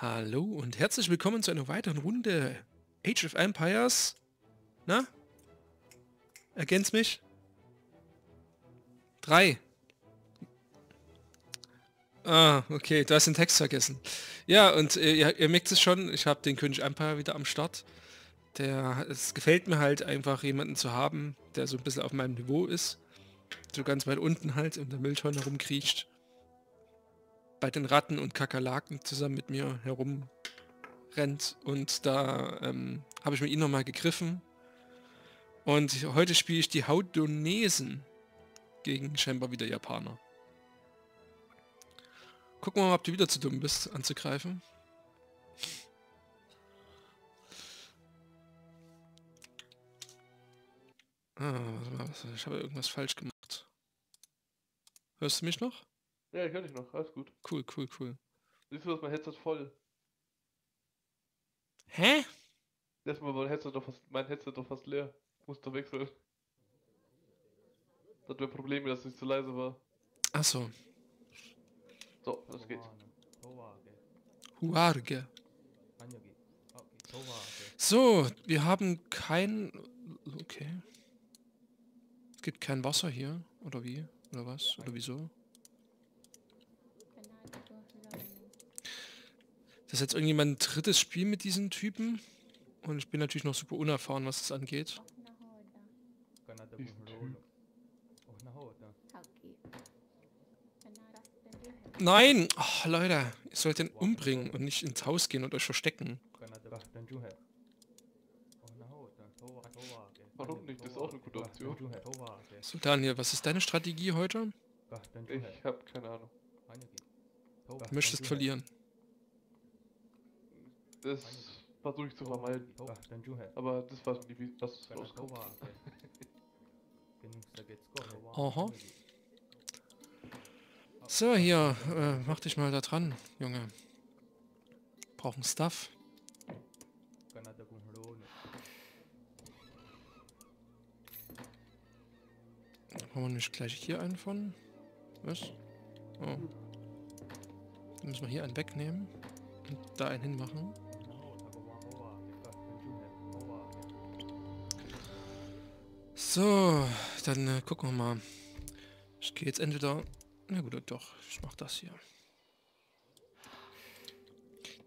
Hallo und herzlich willkommen zu einer weiteren Runde Age of Empires. Na? Ergänzt mich? Drei. Ah, okay, du hast den Text vergessen. Ja, und äh, ihr, ihr merkt es schon, ich habe den König Empire wieder am Start. Der, es gefällt mir halt einfach, jemanden zu haben, der so ein bisschen auf meinem Niveau ist. So ganz weit unten halt in der Mülltonne rumkriecht bei den Ratten und Kakerlaken zusammen mit mir herumrennt. Und da ähm, habe ich mir ihn nochmal gegriffen. Und heute spiele ich die Haudonesen gegen scheinbar wieder Japaner. Gucken wir mal, ob du wieder zu dumm bist, anzugreifen. Ah, ich habe irgendwas falsch gemacht. Hörst du mich noch? Ja, ich höre dich noch, alles gut. Cool, cool, cool. Siehst du, dass mein Headset voll. Hä? Erstmal war mein Headset doch fast, mein Headset doch fast leer. Muss doch wechseln. Das hat wir Probleme, dass es zu leise war. Ach so. So, das geht. Huarge. So, wir haben kein... Okay. Es gibt kein Wasser hier, oder wie? Oder was? Oder wieso? Das ist jetzt irgendwie mein drittes Spiel mit diesen Typen. Und ich bin natürlich noch super unerfahren, was das angeht. Nein! Oh, Leute, ihr sollt den umbringen und nicht ins Haus gehen und euch verstecken. Warum nicht? Das ist auch eine gute Option. So, Daniel, was ist deine Strategie heute? Ich hab keine Ahnung. Du möchtest verlieren. Das versuche ich zu vermeiden. Aber das war nie was rauskommt. Aha. So, hier, äh, mach dich mal da dran, Junge. Brauchen Stuff. Haben wir nicht gleich hier einen von? Was? Oh. Dann müssen wir hier einen wegnehmen und da einen hinmachen. So, dann äh, gucken wir mal. Ich gehe jetzt entweder... Na gut, doch, ich mach das hier.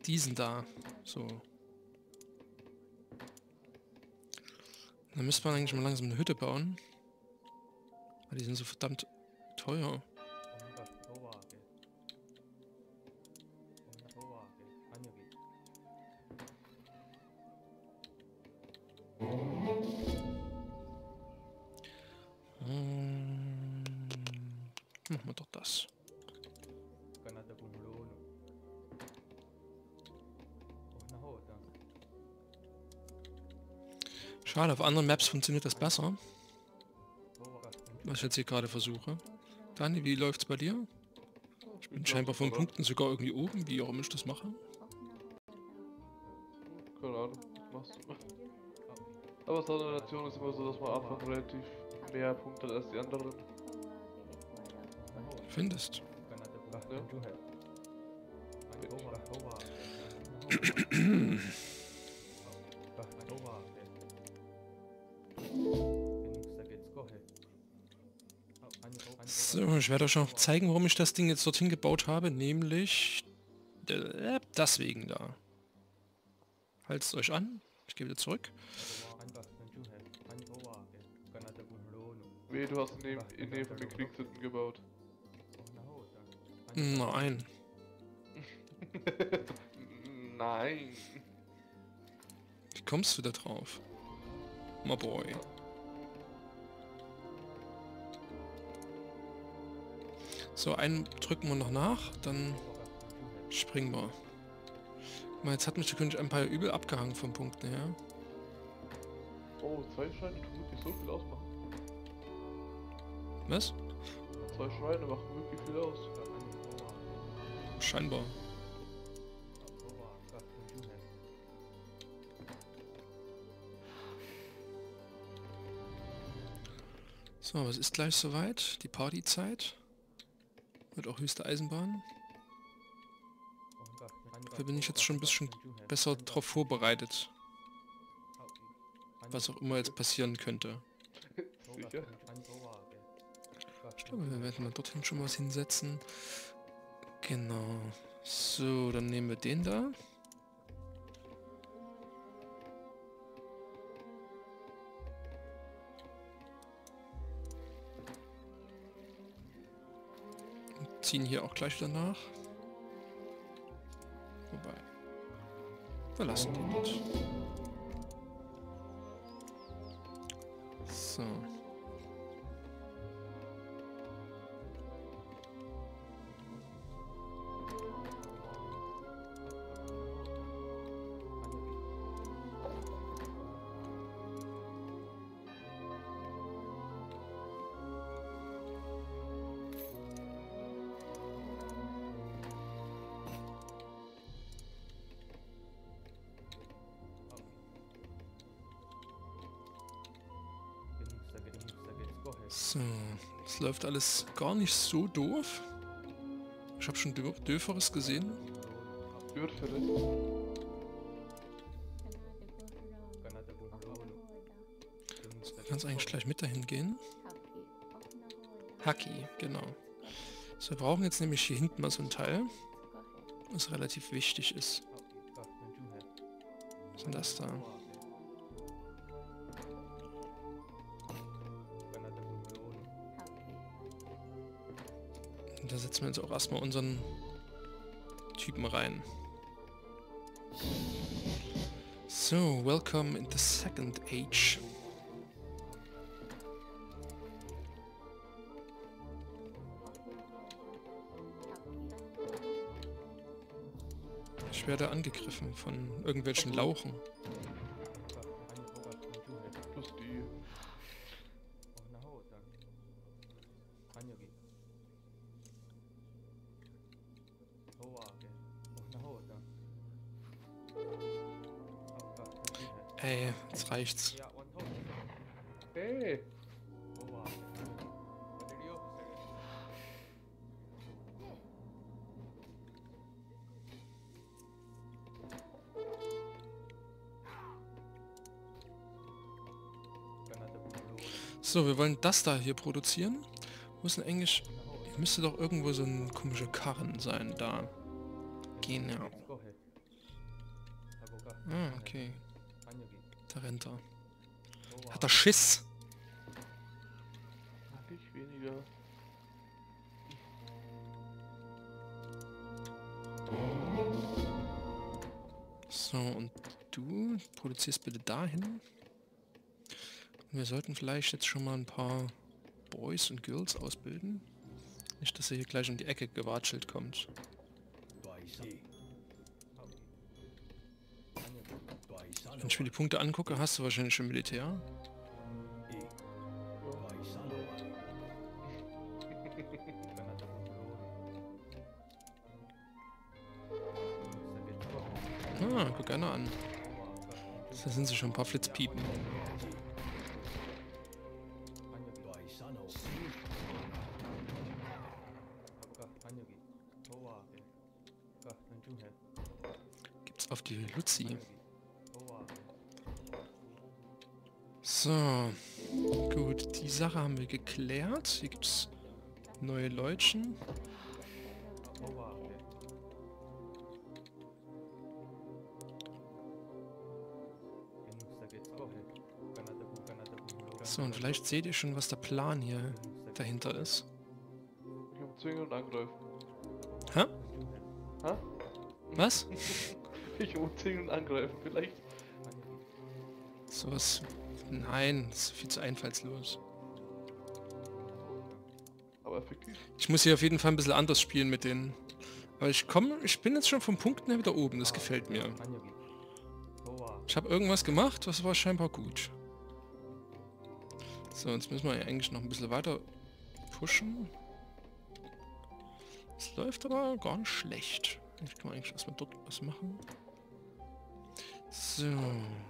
Diesen da. So. Dann müsste man eigentlich mal langsam eine Hütte bauen. Weil die sind so verdammt teuer. Auf anderen Maps funktioniert das besser. Was ich jetzt hier gerade versuche. Dani, wie läuft's bei dir? Ich bin scheinbar von Punkten sogar irgendwie oben, wie auch immer ich das mache. Keine Ahnung, machst du. Aber so Nation ist immer so, dass man einfach relativ mehr Punkte hat als die anderen. Findest. So, ich werde euch noch zeigen, warum ich das Ding jetzt dorthin gebaut habe, nämlich äh, deswegen da. Haltet euch an, ich gehe wieder zurück. Weh, du hast in, in Nähe von den Kriegshütten gebaut. Nein. Nein. Wie kommst du da drauf? My boy. So, einen drücken wir noch nach, dann springen wir. Mal, jetzt hat mich der König Empire übel abgehangen vom Punkten her. Oh, zwei Schweine tun wirklich so viel ausmachen. Was? Zwei Schweine machen wirklich viel aus. Scheinbar. So, was ist gleich soweit? Die Partyzeit. Wird auch höchste Eisenbahn. Dafür bin ich jetzt schon ein bisschen besser darauf vorbereitet. Was auch immer jetzt passieren könnte. Ich glaube, wir werden mal dorthin schon was hinsetzen. Genau. So, dann nehmen wir den da. Ziehen hier auch gleich wieder nach. Wobei. Verlassen den nicht. So, läuft alles gar nicht so doof. Ich habe schon dö döferes gesehen. Du kannst eigentlich gleich mit dahin gehen. Haki, genau. So, wir brauchen jetzt nämlich hier hinten mal so ein Teil, was relativ wichtig ist. Was ist denn das da? Da setzen wir jetzt auch erstmal unseren Typen rein. So, welcome in the second age. Ich werde angegriffen von irgendwelchen Lauchen. So, wir wollen das da hier produzieren. Wo ist denn eigentlich... Hier müsste doch irgendwo so ein komischer Karren sein, da. Genau. Ah, okay. Da rennt er. Hat er Schiss? So, und du produzierst bitte dahin. Wir sollten vielleicht jetzt schon mal ein paar Boys und Girls ausbilden. Nicht, dass er hier gleich um die Ecke gewatschelt kommt. Wenn ich mir die Punkte angucke, hast du wahrscheinlich schon Militär. Ah, guck einer an. Da sind sie schon ein paar Flitzpiepen. So. Gut, die Sache haben wir geklärt. Hier gibt's neue Leutchen. So, und vielleicht seht ihr schon, was der Plan hier dahinter ist. Ich umzingeln und angreifen. Hä? Hä? Was? Ich umzingeln und angreifen, vielleicht. Sowas. Nein, das ist viel zu einfallslos. Aber effektiv. Ich muss hier auf jeden Fall ein bisschen anders spielen mit denen. Aber ich komme, ich bin jetzt schon vom Punkten her wieder oben, das gefällt mir. Ich habe irgendwas gemacht, das war scheinbar gut. So, jetzt müssen wir ja eigentlich noch ein bisschen weiter pushen. Es läuft aber gar nicht schlecht. Jetzt kann man eigentlich erstmal dort was machen. So,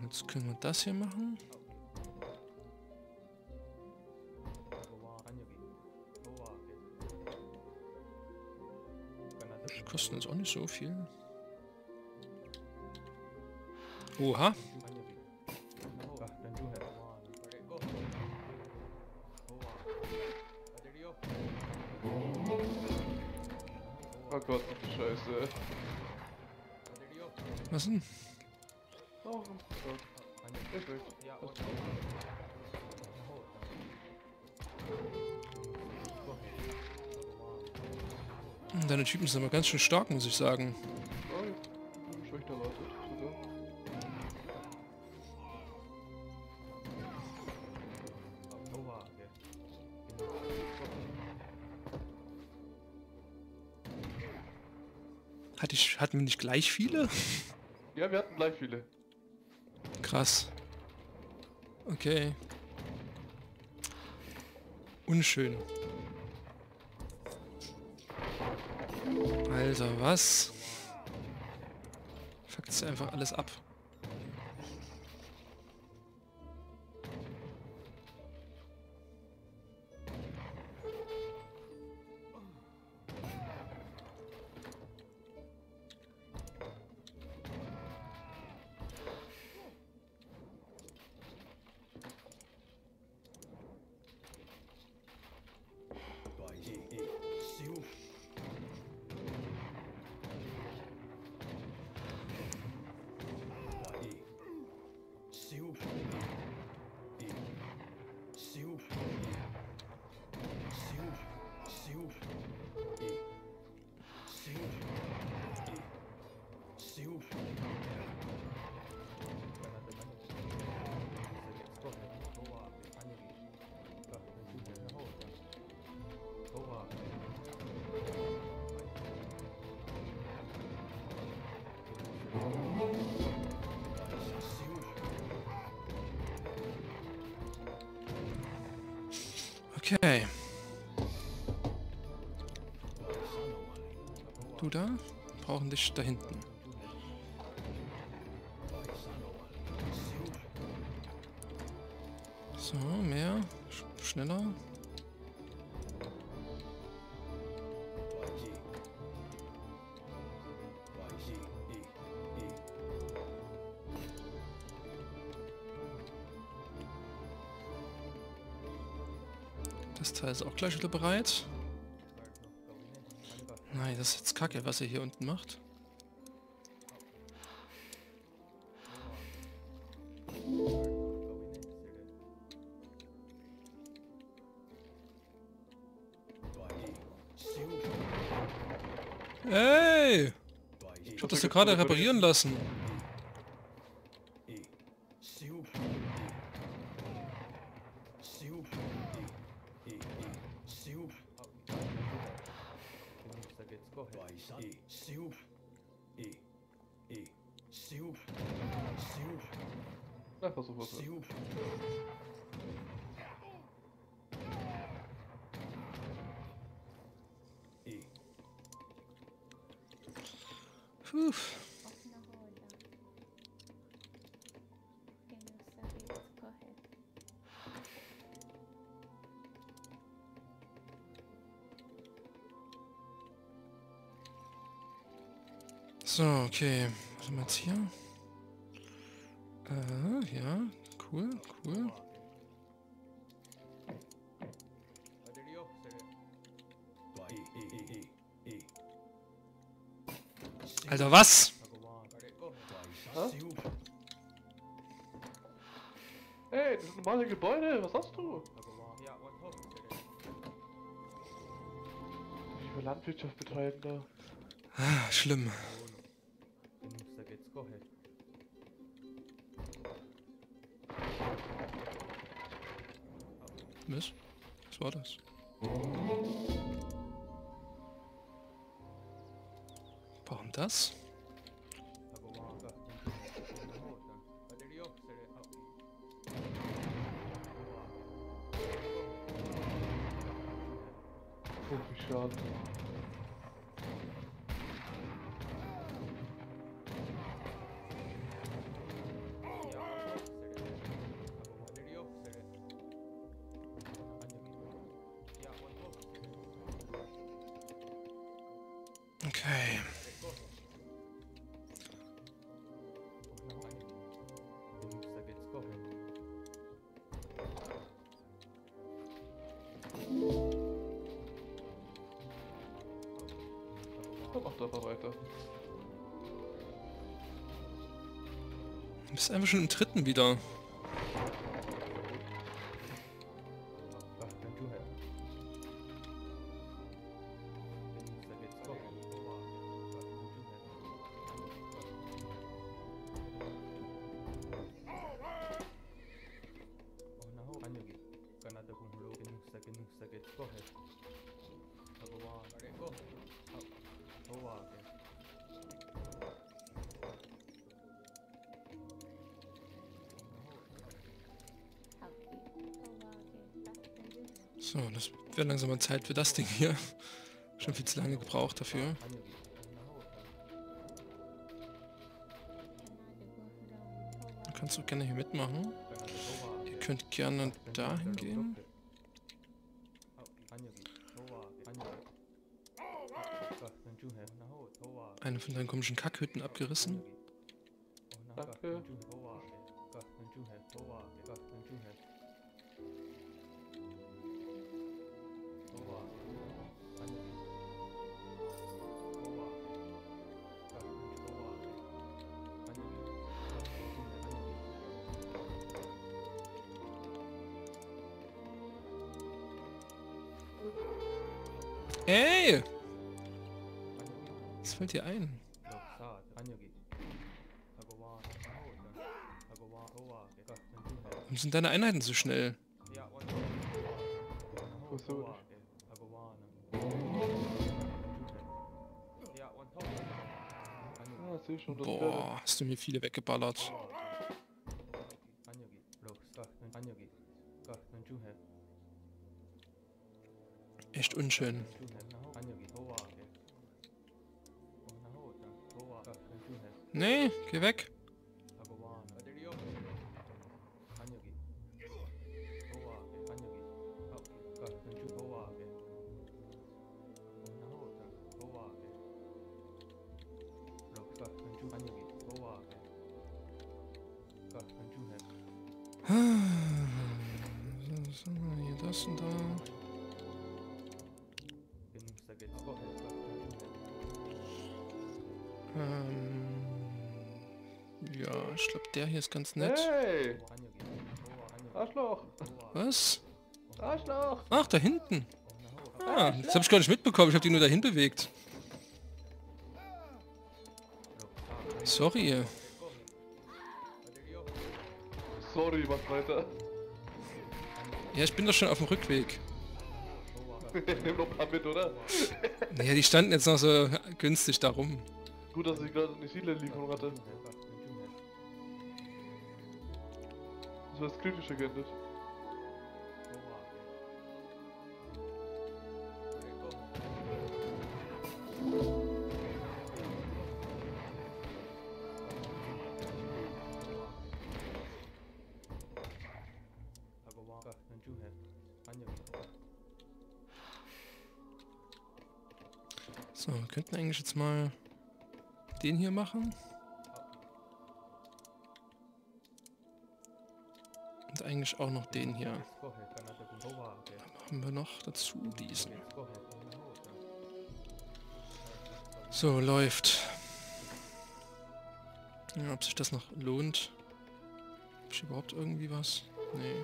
jetzt können wir das hier machen. Kosten jetzt auch nicht so viel. Oha. Oh Gott, die Scheiße. Was denn? Oh, oh Gott. Ist Deine Typen sind aber ganz schön stark, muss ich sagen. Hatte ich, hatten wir nicht gleich viele? Ja, wir hatten gleich viele. Krass. Okay. Unschön. Alter, was? Fuckt einfach alles ab. Okay. Du da? Brauchen dich da hinten. Gleich wieder bereit. Nein, das ist jetzt kacke, was er hier unten macht. Ey! Ich hab das ja gerade reparieren lassen. Cool, cool. Alter, was? Hä? Ey, das ist ein normales Gebäude, was hast du? Ich will Landwirtschaft betreiben da. Ah, schlimm. Was? Was war das? Warum das? Einfach schon im dritten wieder. Wäre langsam mal Zeit für das Ding hier. Schon viel zu lange gebraucht dafür. Du kannst auch gerne hier mitmachen. Ihr könnt gerne dahin gehen. Eine von deinen komischen Kackhütten abgerissen. Danke. Ey! Was fällt dir ein? Warum sind deine Einheiten so schnell? Ah. Boah, hast du mir viele weggeballert. Echt unschön. Nee, geh weg. Was? Arschloch! Ach, da hinten. Ah, das habe ich gar nicht mitbekommen. Ich habe die nur dahin bewegt. Sorry. Sorry, mach weiter. Ja, ich bin doch schon auf dem Rückweg. Nimm noch ein paar mit, oder? Naja, die standen jetzt noch so günstig da rum. Gut, dass ich gerade eine Siedlerlieferung hatte. Das war das kritische geendet. So, wir könnten eigentlich jetzt mal den hier machen. Und eigentlich auch noch den hier. Haben wir noch dazu diesen. So, läuft. Ja, ob sich das noch lohnt. Hab ich überhaupt irgendwie was? Nee.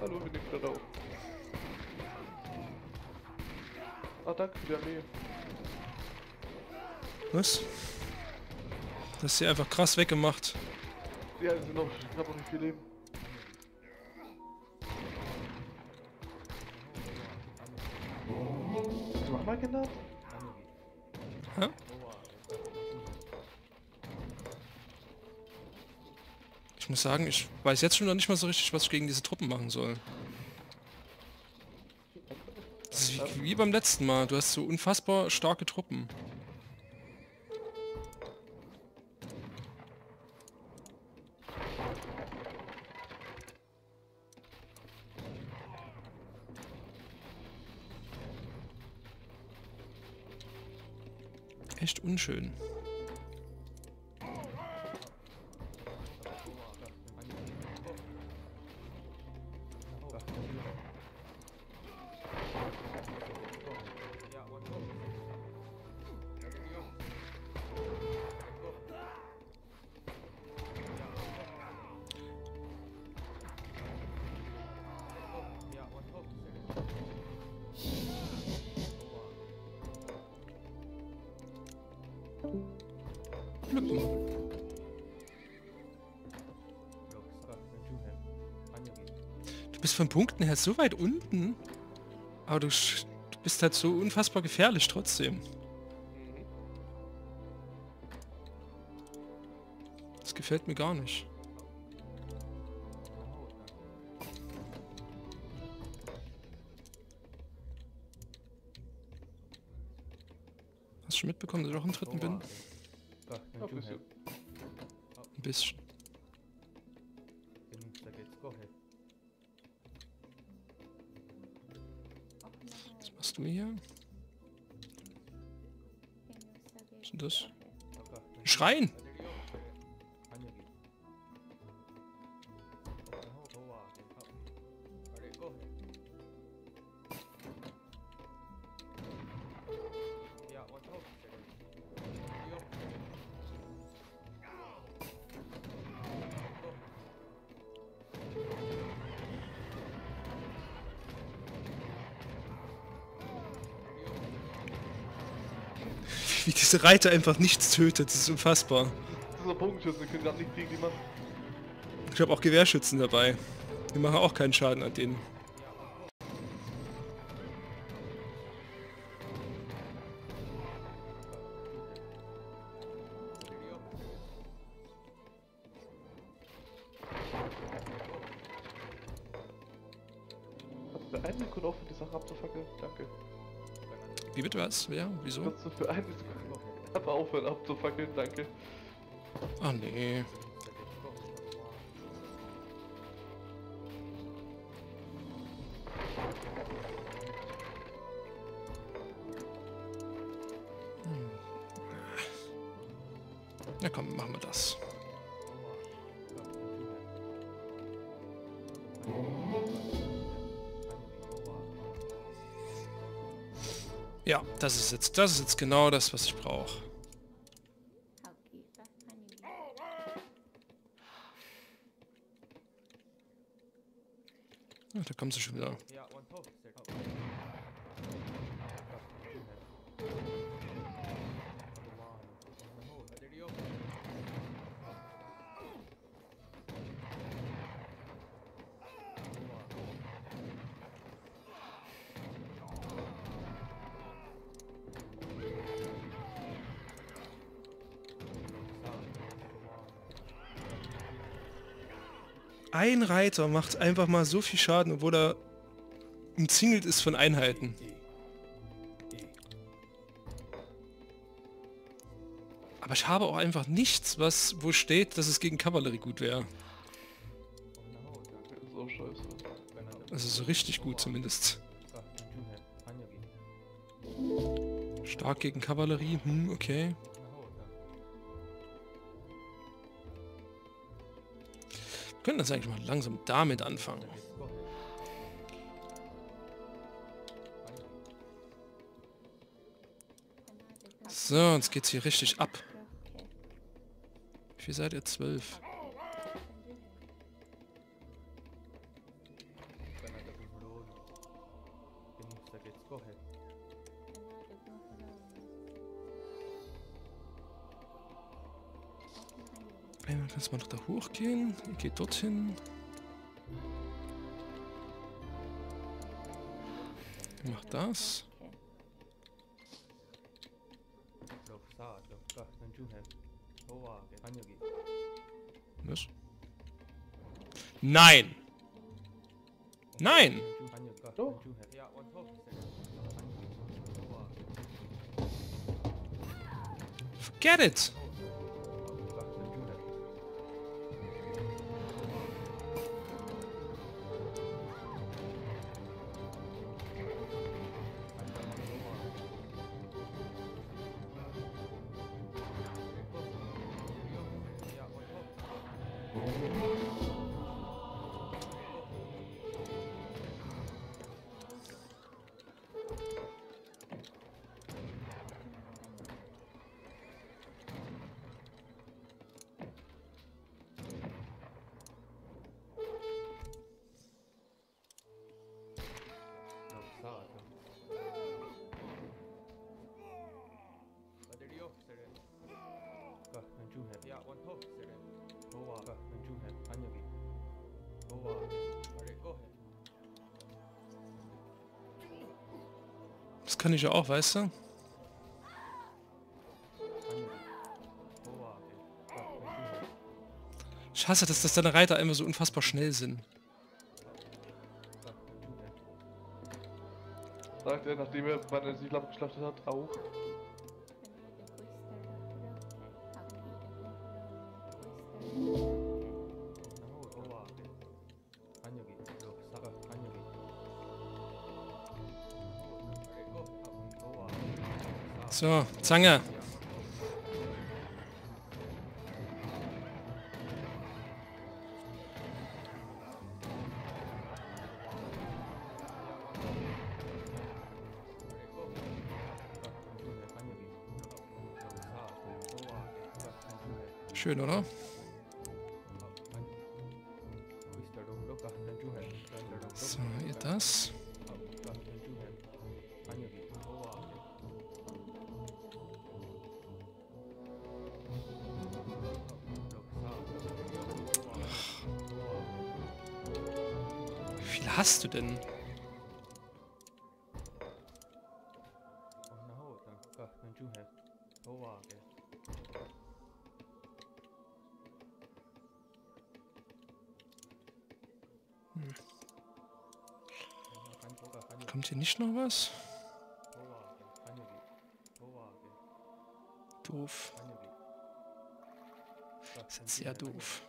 Hallo, wir nehmen gerade auf. Ah, danke für die Armee. Was? Das ist hier einfach krass weggemacht. Ja, ich hab noch nicht viel Leben. Genannt? Hä? Ich muss sagen, ich weiß jetzt schon noch nicht mal so richtig, was ich gegen diese Truppen machen soll. Das ist wie, wie beim letzten Mal. Du hast so unfassbar starke Truppen. Echt von Punkten her so weit unten. Aber du, sch- du bist halt so unfassbar gefährlich trotzdem. Das gefällt mir gar nicht. Hast du schon mitbekommen, dass ich auch im dritten bin? Ein bisschen. Ein diese Reiter einfach nichts tötet, das ist unfassbar. Das ist ein Bogenschützen, können gerade nicht gegen die Mann. Ich habe auch Gewehrschützen dabei. Die machen auch keinen Schaden an denen. Eine Sekunde aufhören, die Sache abzufackeln? Danke. Wie bitte was? Wer? Wieso? Kannst du für eine Sekunde einfach aufhören abzufackeln? Danke. Ah nee. Das ist jetzt, das ist jetzt genau das, was ich brauche. Ah, da kommen sie schon wieder. Ein Reiter macht einfach mal so viel Schaden, obwohl er umzingelt ist von Einheiten. Aber ich habe auch einfach nichts, was wo steht, dass es gegen Kavallerie gut wäre. Also so richtig gut zumindest. Stark gegen Kavallerie, hm, okay. Können das eigentlich mal langsam damit anfangen. So, jetzt geht's hier richtig ab. Wie viel seid ihr? Zwölf. Du mal noch da hochgehen. Ihr geht dorthin. Ihr macht das. Was? Nein! Nein! Doch. Forget it! Música Das kann ich ja auch, weißt du? Ich hasse das, dass deine Reiter immer so unfassbar schnell sind. Sagt er, nachdem er meine Siedler geschlachtet hat, auch. So, Zange. Schön, oder? Was? Doof. Sehr doof.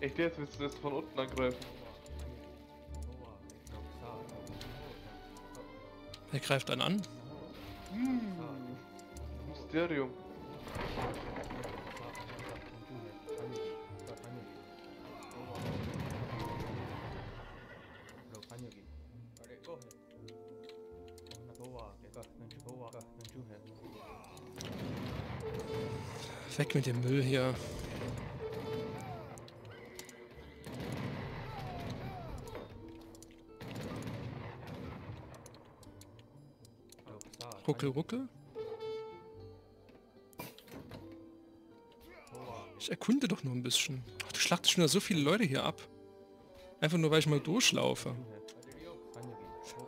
Echt jetzt willst du das von unten angreifen? Wer greift einen an? Mysterium. Mit dem Müll hier. Ruckel, ruckel. Ich erkunde doch nur ein bisschen. Ach, du schlachtest schon so viele Leute hier ab. Einfach nur, weil ich mal durchlaufe.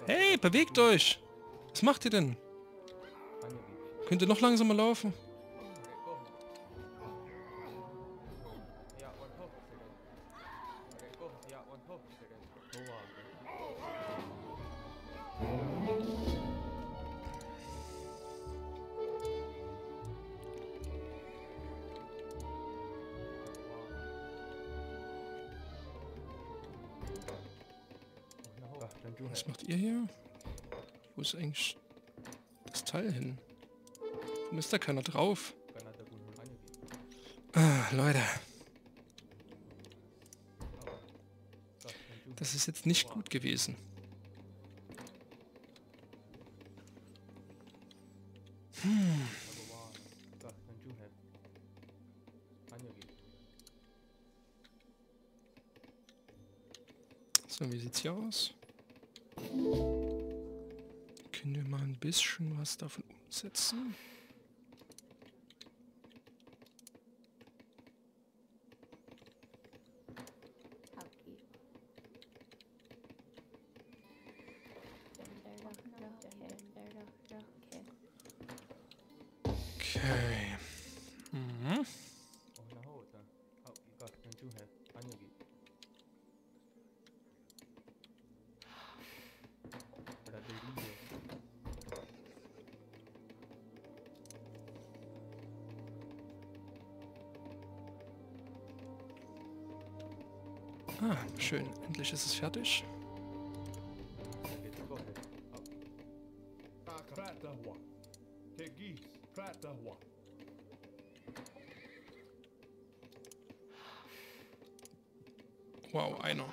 Hey, bewegt euch! Was macht ihr denn? Könnt ihr noch langsamer laufen? Ist eigentlich das Teil hin? Warum ist da keiner drauf? Ah, Leute. Das ist jetzt nicht gut gewesen. So, wie sieht's hier aus? Bisschen was davon umsetzen? Ah, schön. Endlich ist es fertig. Wow, einer.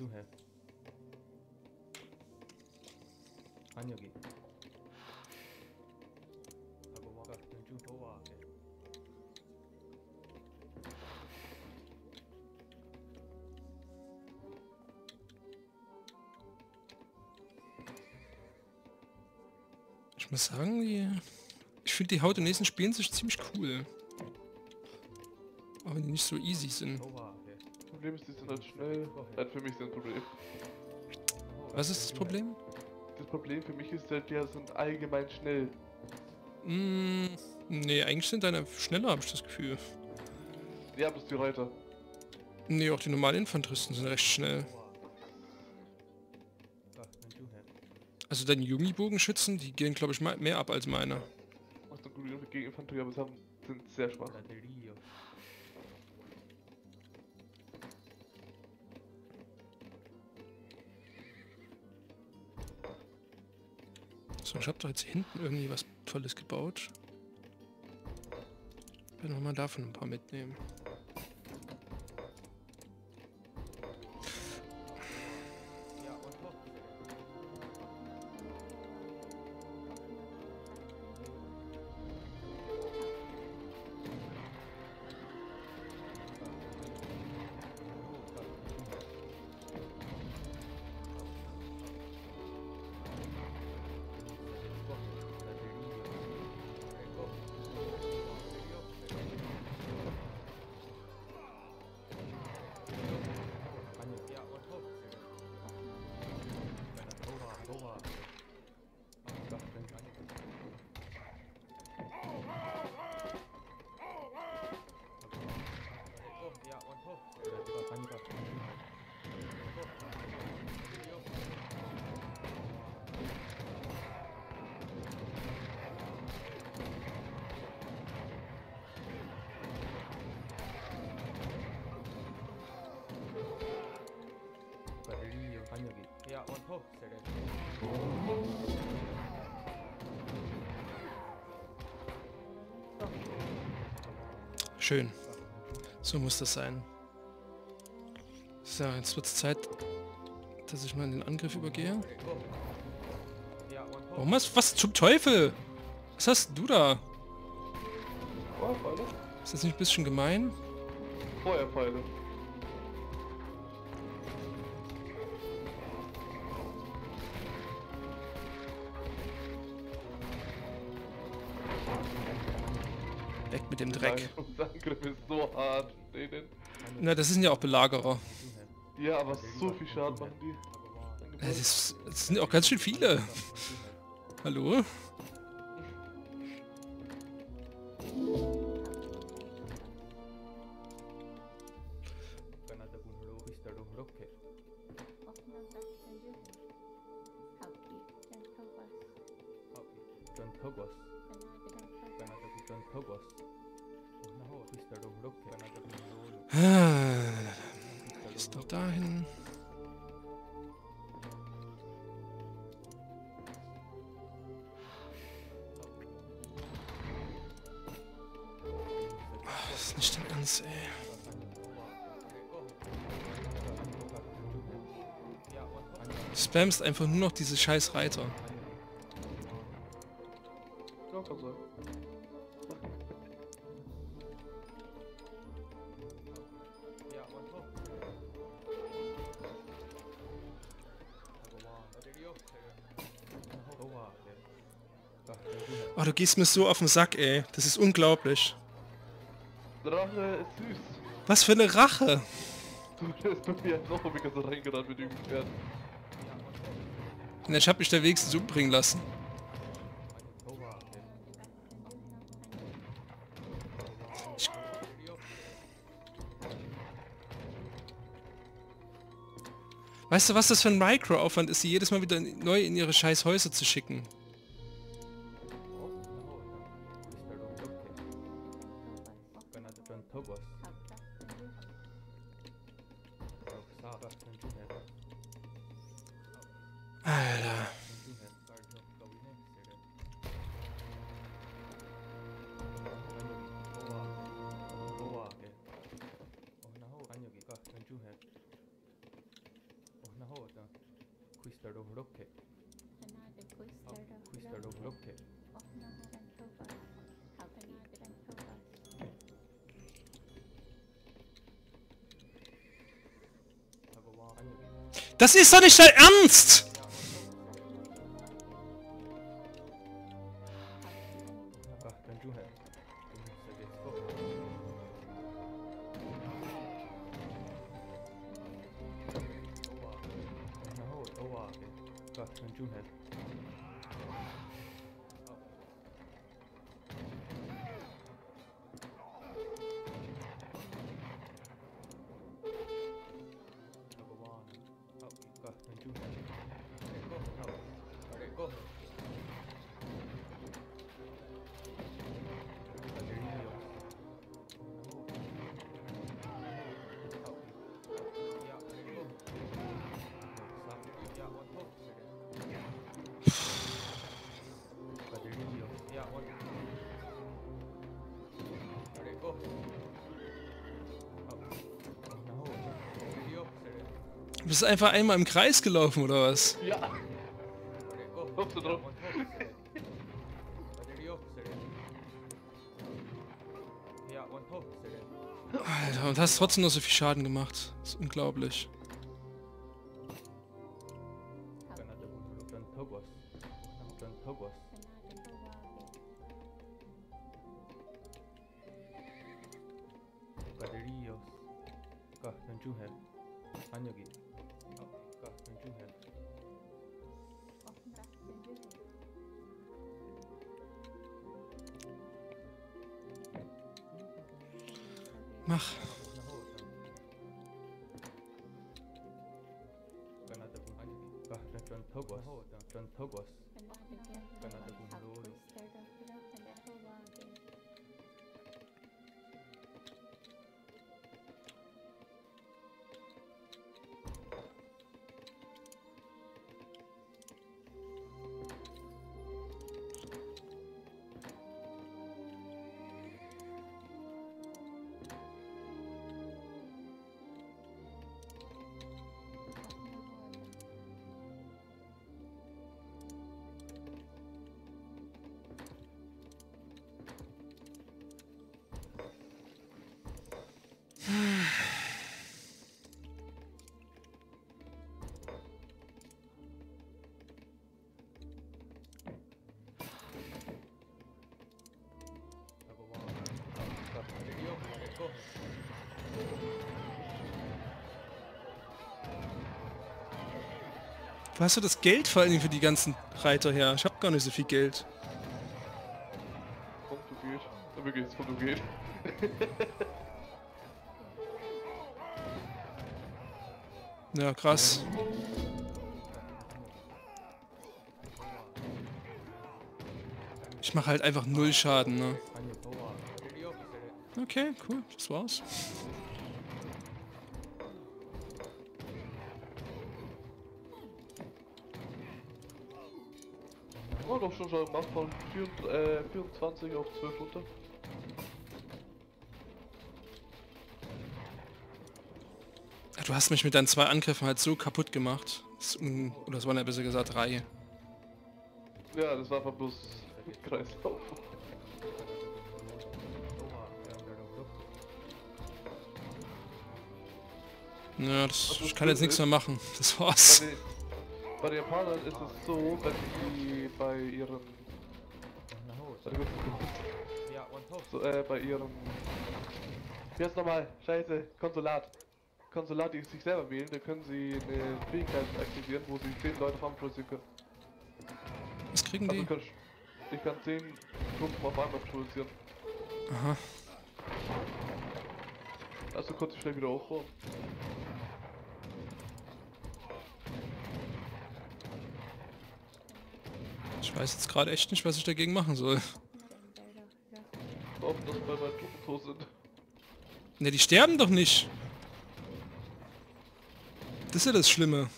안여기가 연중해. 안여기. 하고 와가 연중 좋아하게. Ich muss sagen, die, ich finde die Hauternesen spielen sich ziemlich cool. Aber die nicht so easy sind. Problem ist, die sind halt schnell. Nein, für mich ist das Problem. Was ist das Problem? Das Problem für mich ist, dass die sind allgemein schnell. Mm, nee, eigentlich sind deine schneller, habe ich das Gefühl. Ja, bist du Reiter. Nee, auch die normalen Infanteristen sind recht schnell. Also deine Yumi-Bogenschützen, die gehen glaube ich mehr ab als meine. Macht eine gute gegen Infanterie, aber sie sind sehr schwach. So, ich habe doch jetzt hinten irgendwie was Tolles gebaut. Werden wir mal davon ein paar mitnehmen. Ja, und hoch, sehr geil. Schön. So muss das sein. So, jetzt wird es Zeit, dass ich mal in den Angriff übergehe. Oh, was, was zum Teufel? Was hast du da? Ist das nicht ein bisschen gemein? Feuerpfeile. Mit dem Dreck. Unser Angriff ist so hart. Denen. Na, das sind ja auch Belagerer. Ja, aber so viel Schaden machen die. Das, ist, das sind auch ganz schön viele. Hallo? spammst einfach nur noch diese scheiß Reiter. Oh, du gehst mir so auf den Sack, ey. Das ist unglaublich. Rache ist süß. Was für eine Rache! Du bist mir jetzt noch, wie kannst du reingerannt mit dem Schwert. Und ich hab mich da wenigstens umbringen lassen. Weißt du, was das für ein Microaufwand ist, sie jedes Mal wieder neu in ihre scheiß Häuser zu schicken? Naharan Tobas. Habanadan Tobas. Das ist doch nicht dein Ernst! Du bist einfach einmal im Kreis gelaufen, oder was? Ja. Alter, und hast trotzdem noch so viel Schaden gemacht. Das ist unglaublich. Wo hast du das Geld vor allem für die ganzen Reiter her? Ich hab gar nicht so viel Geld. Geht. Ja, wirklich, du geht. Ja, krass. Ich mache halt einfach null Schaden, ne? Okay, cool, das war's. Oh, doch schon schon gemacht von 24, äh, 24 auf 12 runter. Du hast mich mit deinen zwei Angriffen halt so kaputt gemacht. Das oder es waren ja besser gesagt drei. Ja, das war einfach bloß Kreislauf. Ja, das, ich das kann jetzt nichts mehr machen. Das war's. Bei den Japanern ist es so, wenn die bei ihren... Kurz. So, äh, bei ihrem... Heißt nochmal? Scheiße, Konsulat. Konsulat, die sich selber wählen, da können sie eine Fähigkeit aktivieren, wo sie 10 Leute produzieren können. Was kriegen Also die? kann ich, ich kann 10 Truppen auf einmal produzieren. Aha. Also konnte ich schnell wieder aufbauen. Ich weiß jetzt gerade echt nicht, was ich dagegen machen soll. Hoffen, dass bei meinen Truppen tot sind. Ne, die sterben doch nicht. Das ist ja das Schlimme.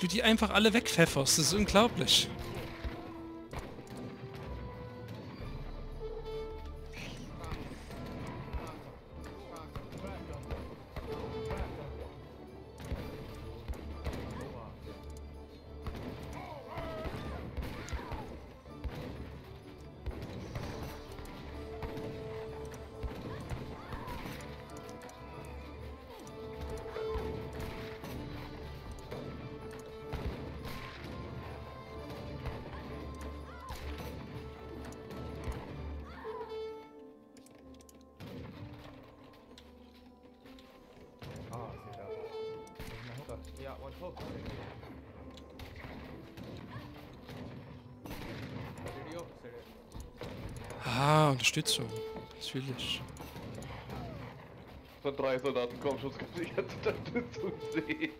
Du die einfach alle wegpfefferst, das ist unglaublich. Unterstützung. Natürlich. Von drei Soldaten ich jetzt Unterstützung sehen.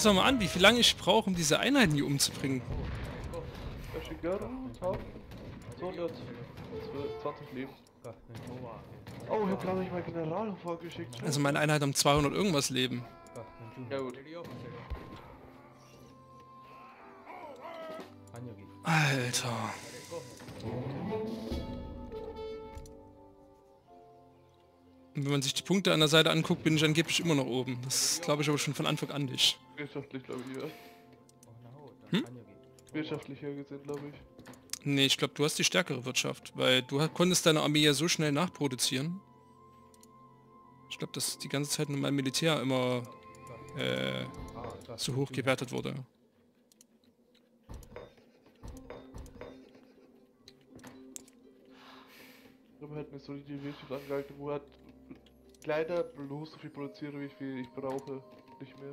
Das doch mal an, wie viel lange ich brauche, um diese Einheiten hier umzubringen. Ashigaru, Top, 220 Leben. Oh, ich hab gerade nicht mal General vorgeschickt. Also meine Einheiten haben 200 irgendwas Leben. Ja gut. Alter. Und wenn man sich die Punkte an der Seite anguckt, bin ich angeblich immer noch oben. Das glaube ich aber schon von Anfang an nicht. Wirtschaftlich glaube ich, ja. Hm? Wirtschaftlicher gesehen, glaube ich. Nee, ich glaube, du hast die stärkere Wirtschaft, weil du konntest deine Armee ja so schnell nachproduzieren. Ich glaube, dass die ganze Zeit nur mein Militär immer äh, zu hoch gewertet wurde. Aber hat mir so die Wirtschaft angehalten, wo hat leider bloß so viel produziere, wie viel ich brauche. Nicht mehr.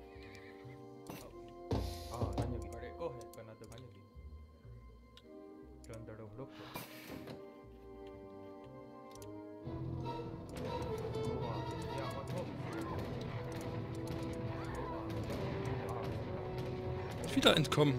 Wieder entkommen.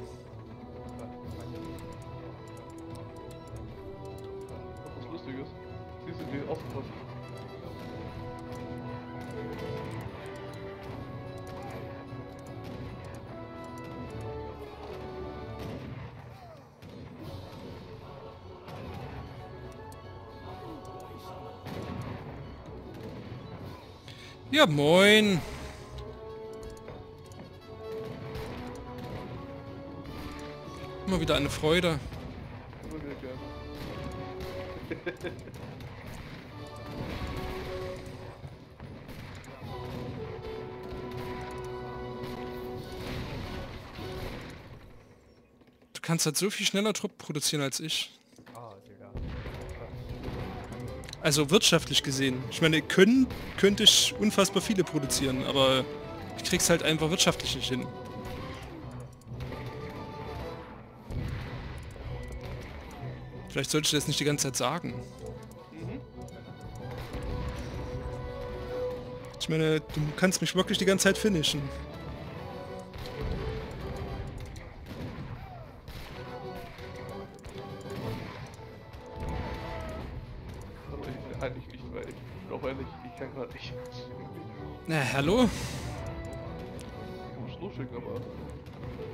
Ja, moin. Immer wieder eine Freude. Du kannst halt so viel schneller Trupp produzieren als ich. Also wirtschaftlich gesehen. Ich meine, können könnte ich unfassbar viele produzieren, aber ich krieg's halt einfach wirtschaftlich nicht hin. Vielleicht sollte ich das nicht die ganze Zeit sagen. Ich meine, du kannst mich wirklich die ganze Zeit finishen. Hallo? Ich muss losschicken, aber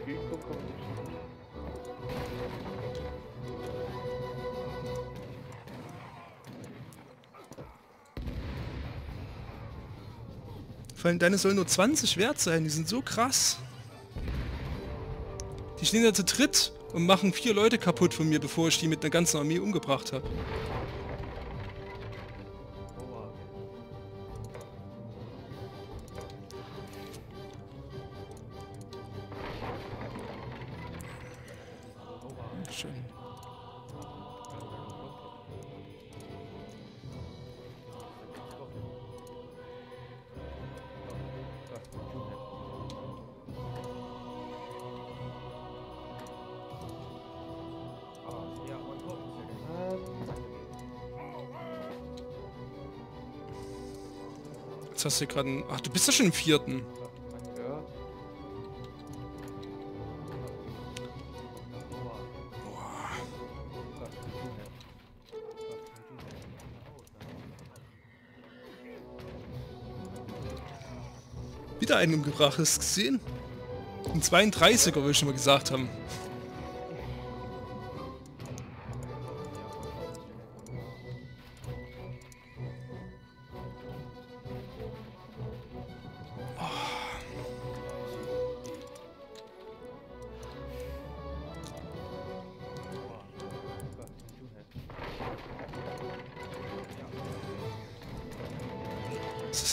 gegenkommen kann man nicht. Vor allem deine sollen nur 20 wert sein, die sind so krass. Die stehen da zu dritt und machen vier Leute kaputt von mir, bevor ich die mit einer ganzen Armee umgebracht habe. Jetzt hast du gerade. Ach, du bist ja schon im vierten. Wieder einen umgebracht, hast du es gesehen? Ein 32er, würde ich schon mal gesagt haben.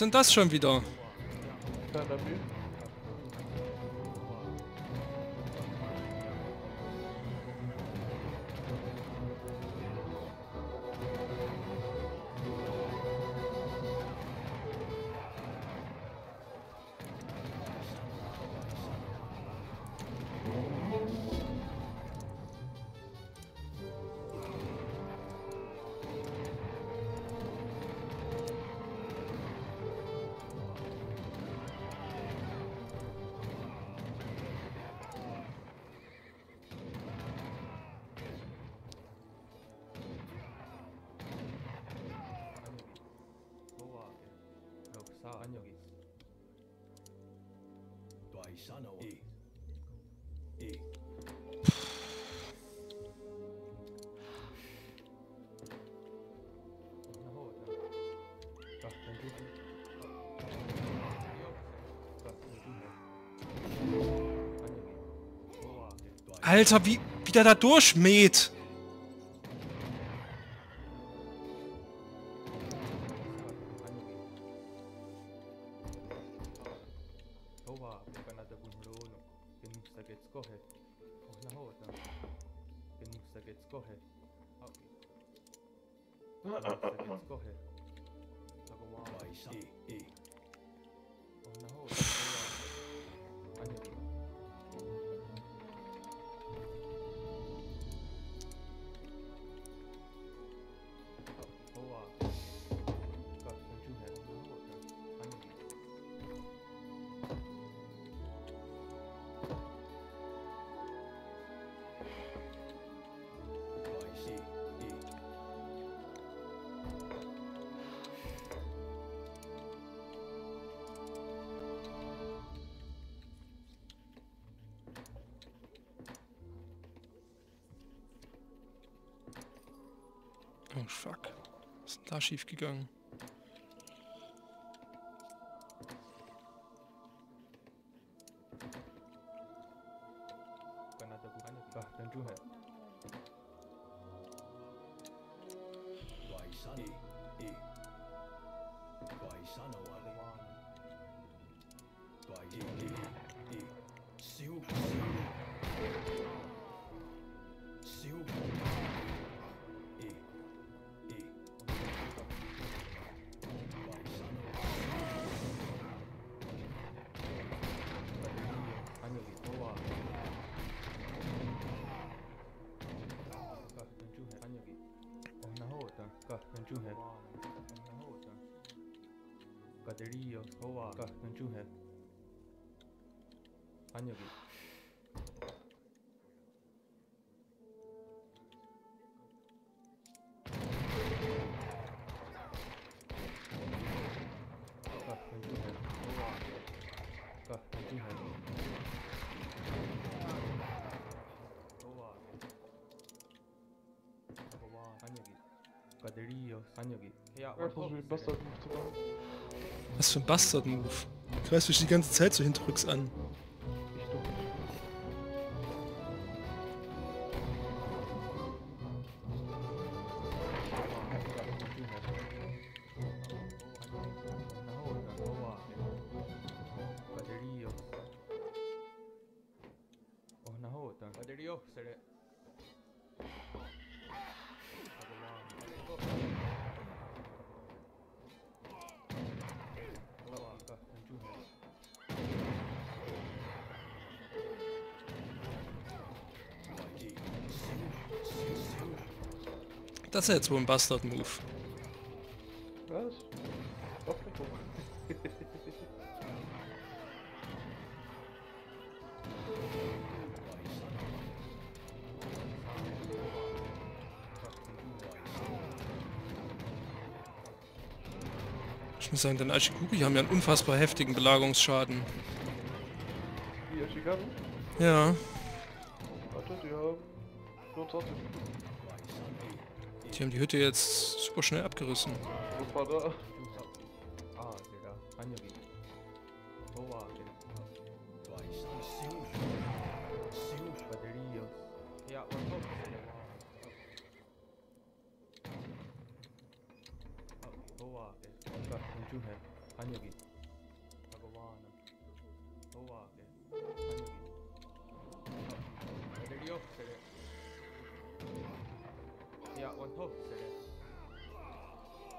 Denn das schon wieder? Alter, wie, wie der da durchmäht. Fuck. Was ist denn da schief gegangen? Ja, versuch den Bastard Move zu machen. Was für ein Bastard-Move. Greifst mich die ganze Zeit so hinterrücks an. Das ist jetzt wohl ein Bastard-Move. Was? Ich muss sagen, deine Ashikuri haben ja einen unfassbar heftigen Belagerungsschaden. Die Ashikaru? Ja, Warte, die haben 25. die haben die Hütte jetzt super schnell abgerissen. Was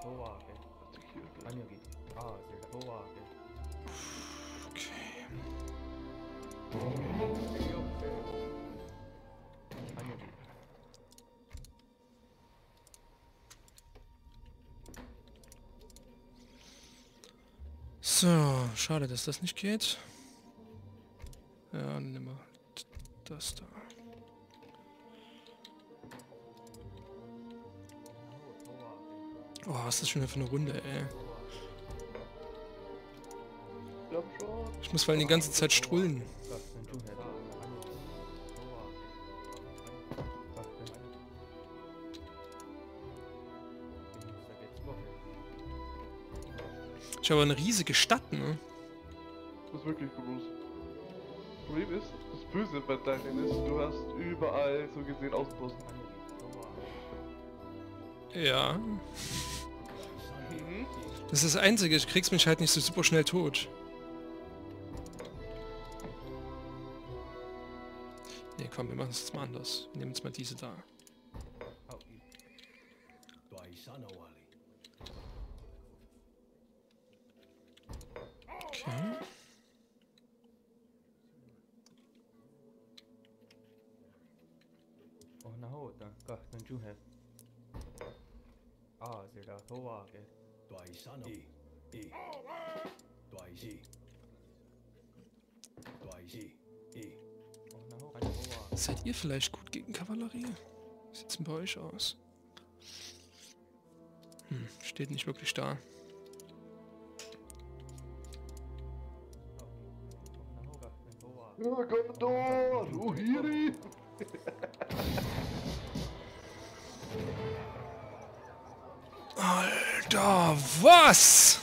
hervorragend. Bei mir geht Ah, sehr hervorragend. Okay. So, schade, dass das nicht geht. Ja, nimmer das da. Oh, was ist das schon wieder für eine Runde, ey. Ich muss vor allem die ganze Zeit strullen. Ich habe eine riesige Stadt, ne? Das ist wirklich groß. Problem ist, das Böse bei deinen ist, du hast überall so gesehen Außenposten. Ja. Das ist das Einzige, ich krieg's mich halt nicht so super schnell tot. Nee, komm, wir machen es jetzt mal anders. Wir nehmen jetzt mal diese da. Seid ihr vielleicht gut gegen Kavallerie? Wie sieht's denn bei euch aus? Hm, steht nicht wirklich da. Gondor! Uhiri! Alter, was?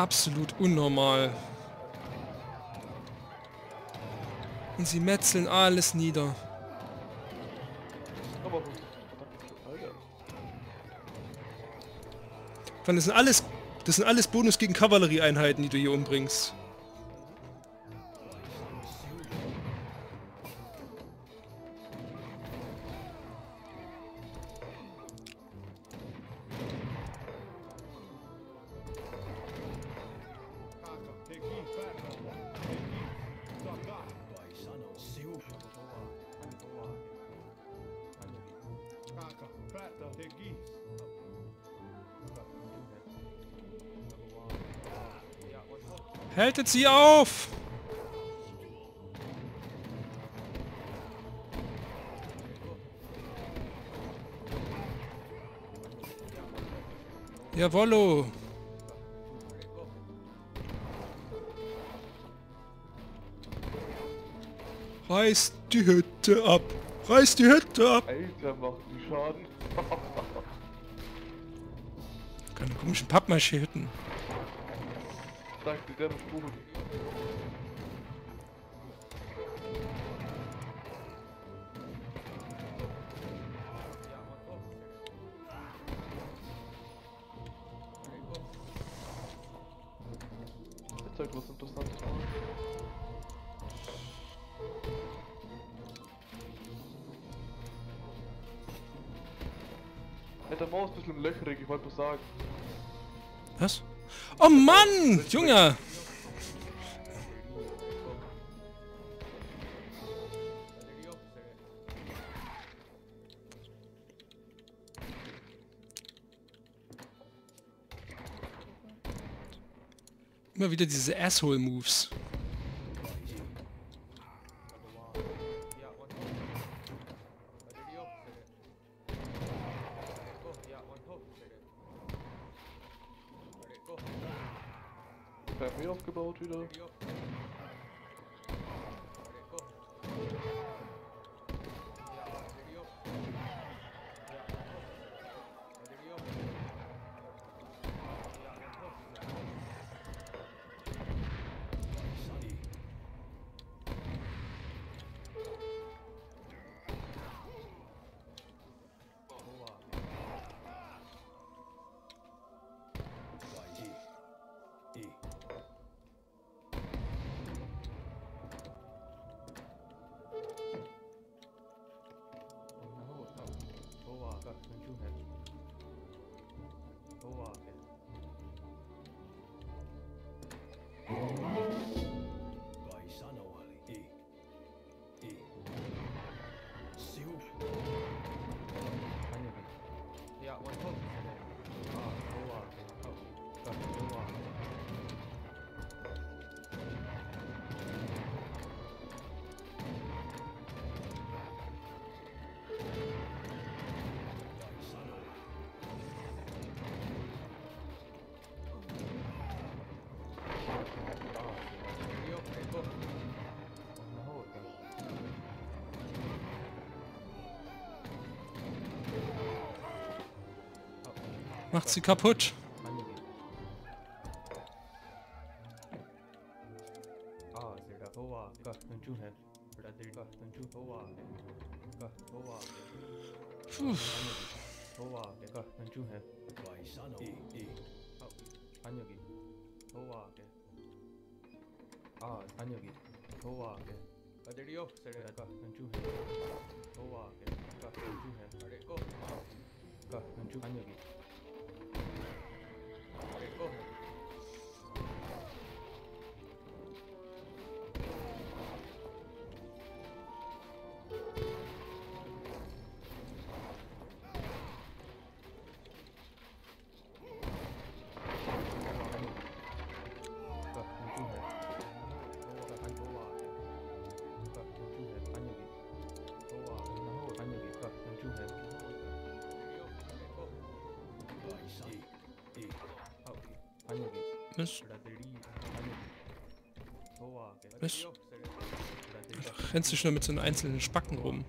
Absolut unnormal. Und sie metzeln alles nieder. Das sind alles, das sind alles Bonus gegen Kavallerieeinheiten, die du hier umbringst. Haltet sie auf! Jawollo! Reißt die Hütte ab! Reißt die Hütte ab! Alter, macht die Schaden! Keine komischen Pappmaschee-Hütten. tá jogando tudo. Mann, Junge! Immer wieder diese Asshole-Moves. macht sie kaputt. Was? Was? Rennst du schon mit so einem einzelnen Spacken rum?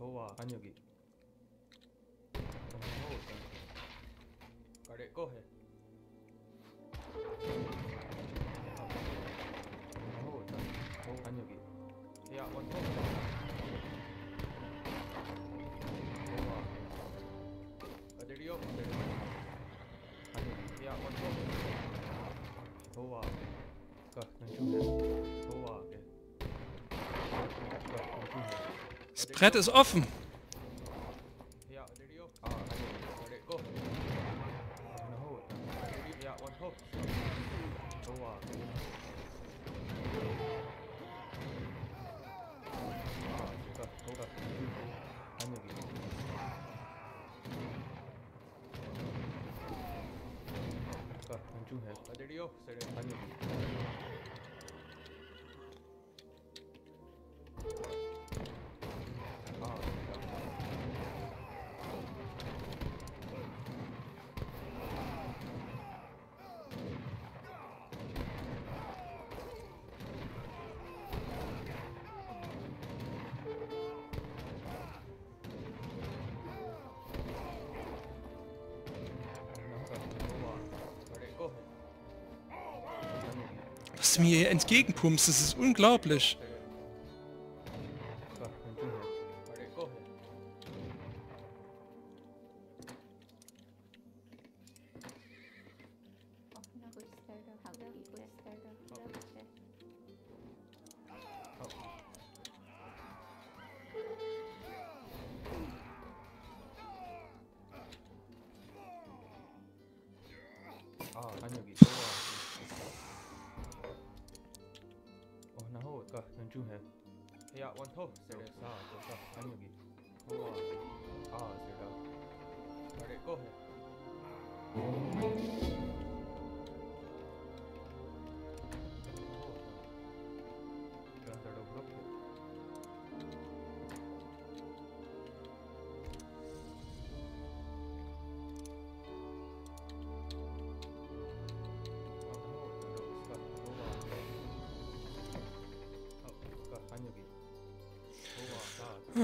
هو عن يجي Corre, coge. Anyogi. Yeah, one more. Aderio. Anyogi. Yeah, one more. Hova. Ka, nanchu. Brett ist offen. Thank you. mir hier entgegenpumpst. Das ist unglaublich.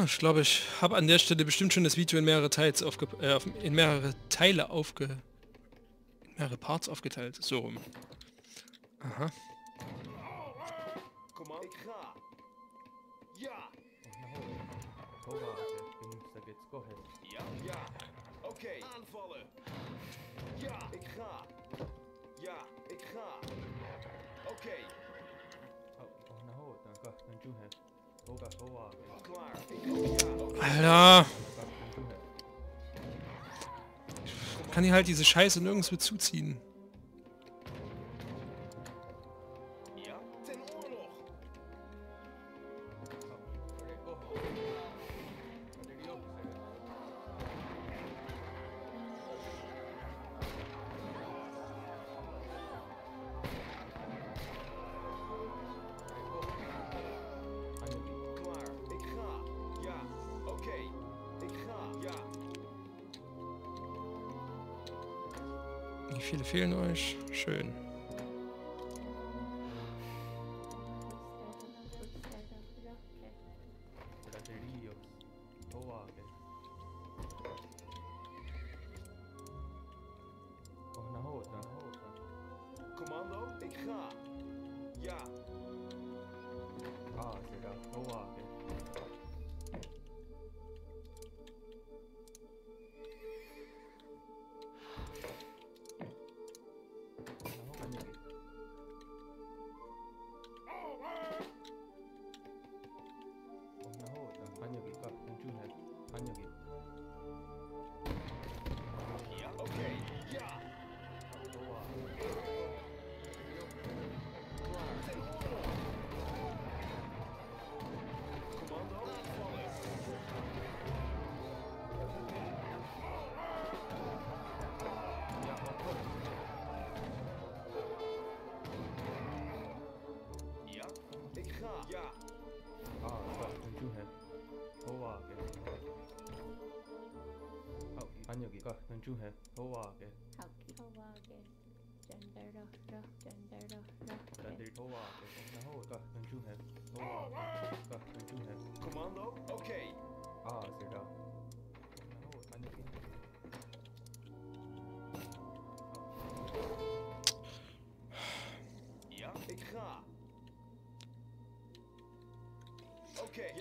Ich glaube, ich habe an der Stelle bestimmt schon das Video in mehrere Teils aufge äh, in mehrere Teile aufge in mehrere Parts aufgeteilt. So rum. Aha. Okay. Alter. Kann hier halt diese Scheiße nirgends mit zuziehen.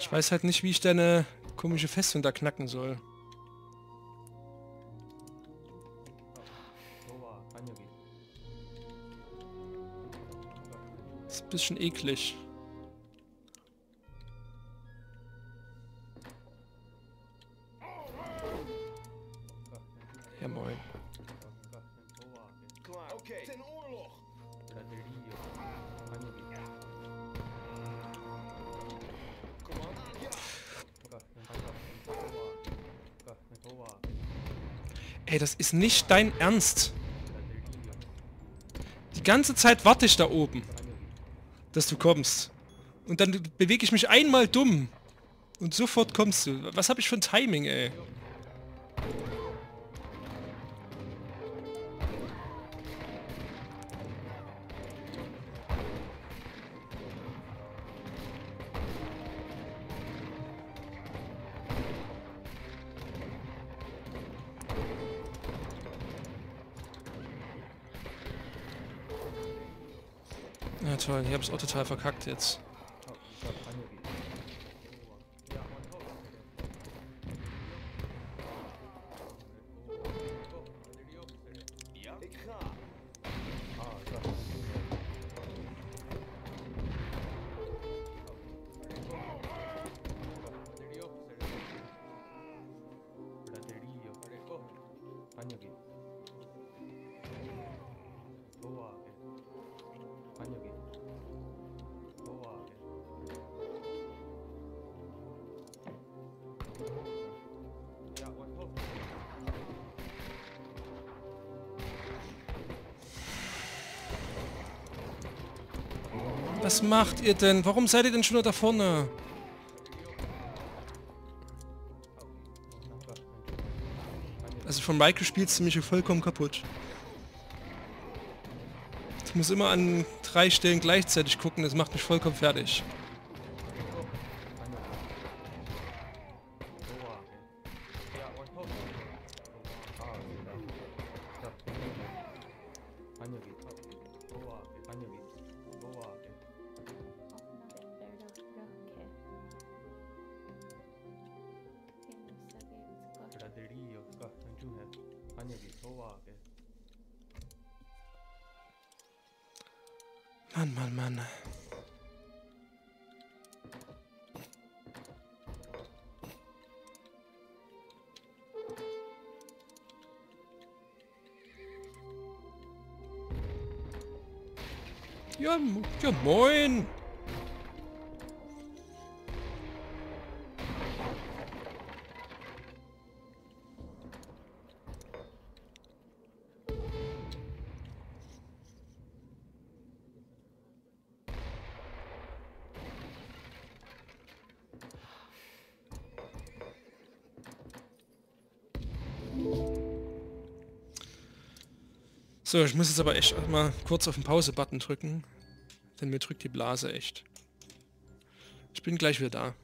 Ich weiß halt nicht, wie ich deine komische Festung da knacken soll. Ist ein bisschen eklig. Ja, moin. Okay. Ey, das ist nicht dein Ernst. Die ganze Zeit warte ich da oben, dass du kommst. Und dann bewege ich mich einmal dumm. Und sofort kommst du. Was habe ich für ein Timing, ey? Ich habe es auch total verkackt jetzt. Macht ihr denn? Warum seid ihr denn schon da vorne? Also von Michael spielst du mich hier vollkommen kaputt. Ich muss immer an drei Stellen gleichzeitig gucken, das macht mich vollkommen fertig. Ja moin. So, ich muss jetzt aber echt mal kurz auf den Pause-Button drücken. Denn mir drückt die Blase echt. Ich bin gleich wieder da.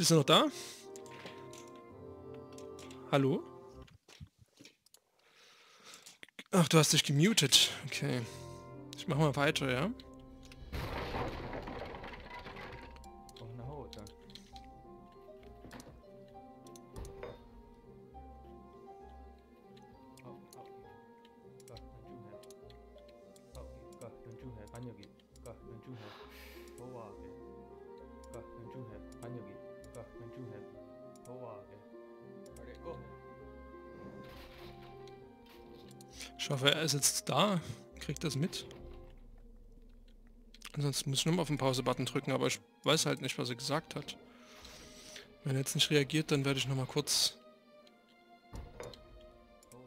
Bist du noch da? Hallo? Ach, du hast dich gemutet. Okay. Ich mach mal weiter, ja? Ist jetzt da. Kriegt das mit. Ansonsten muss ich nochmal auf den Pause-Button drücken, aber ich weiß halt nicht, was er gesagt hat. Wenn er jetzt nicht reagiert, dann werde ich nochmal kurz...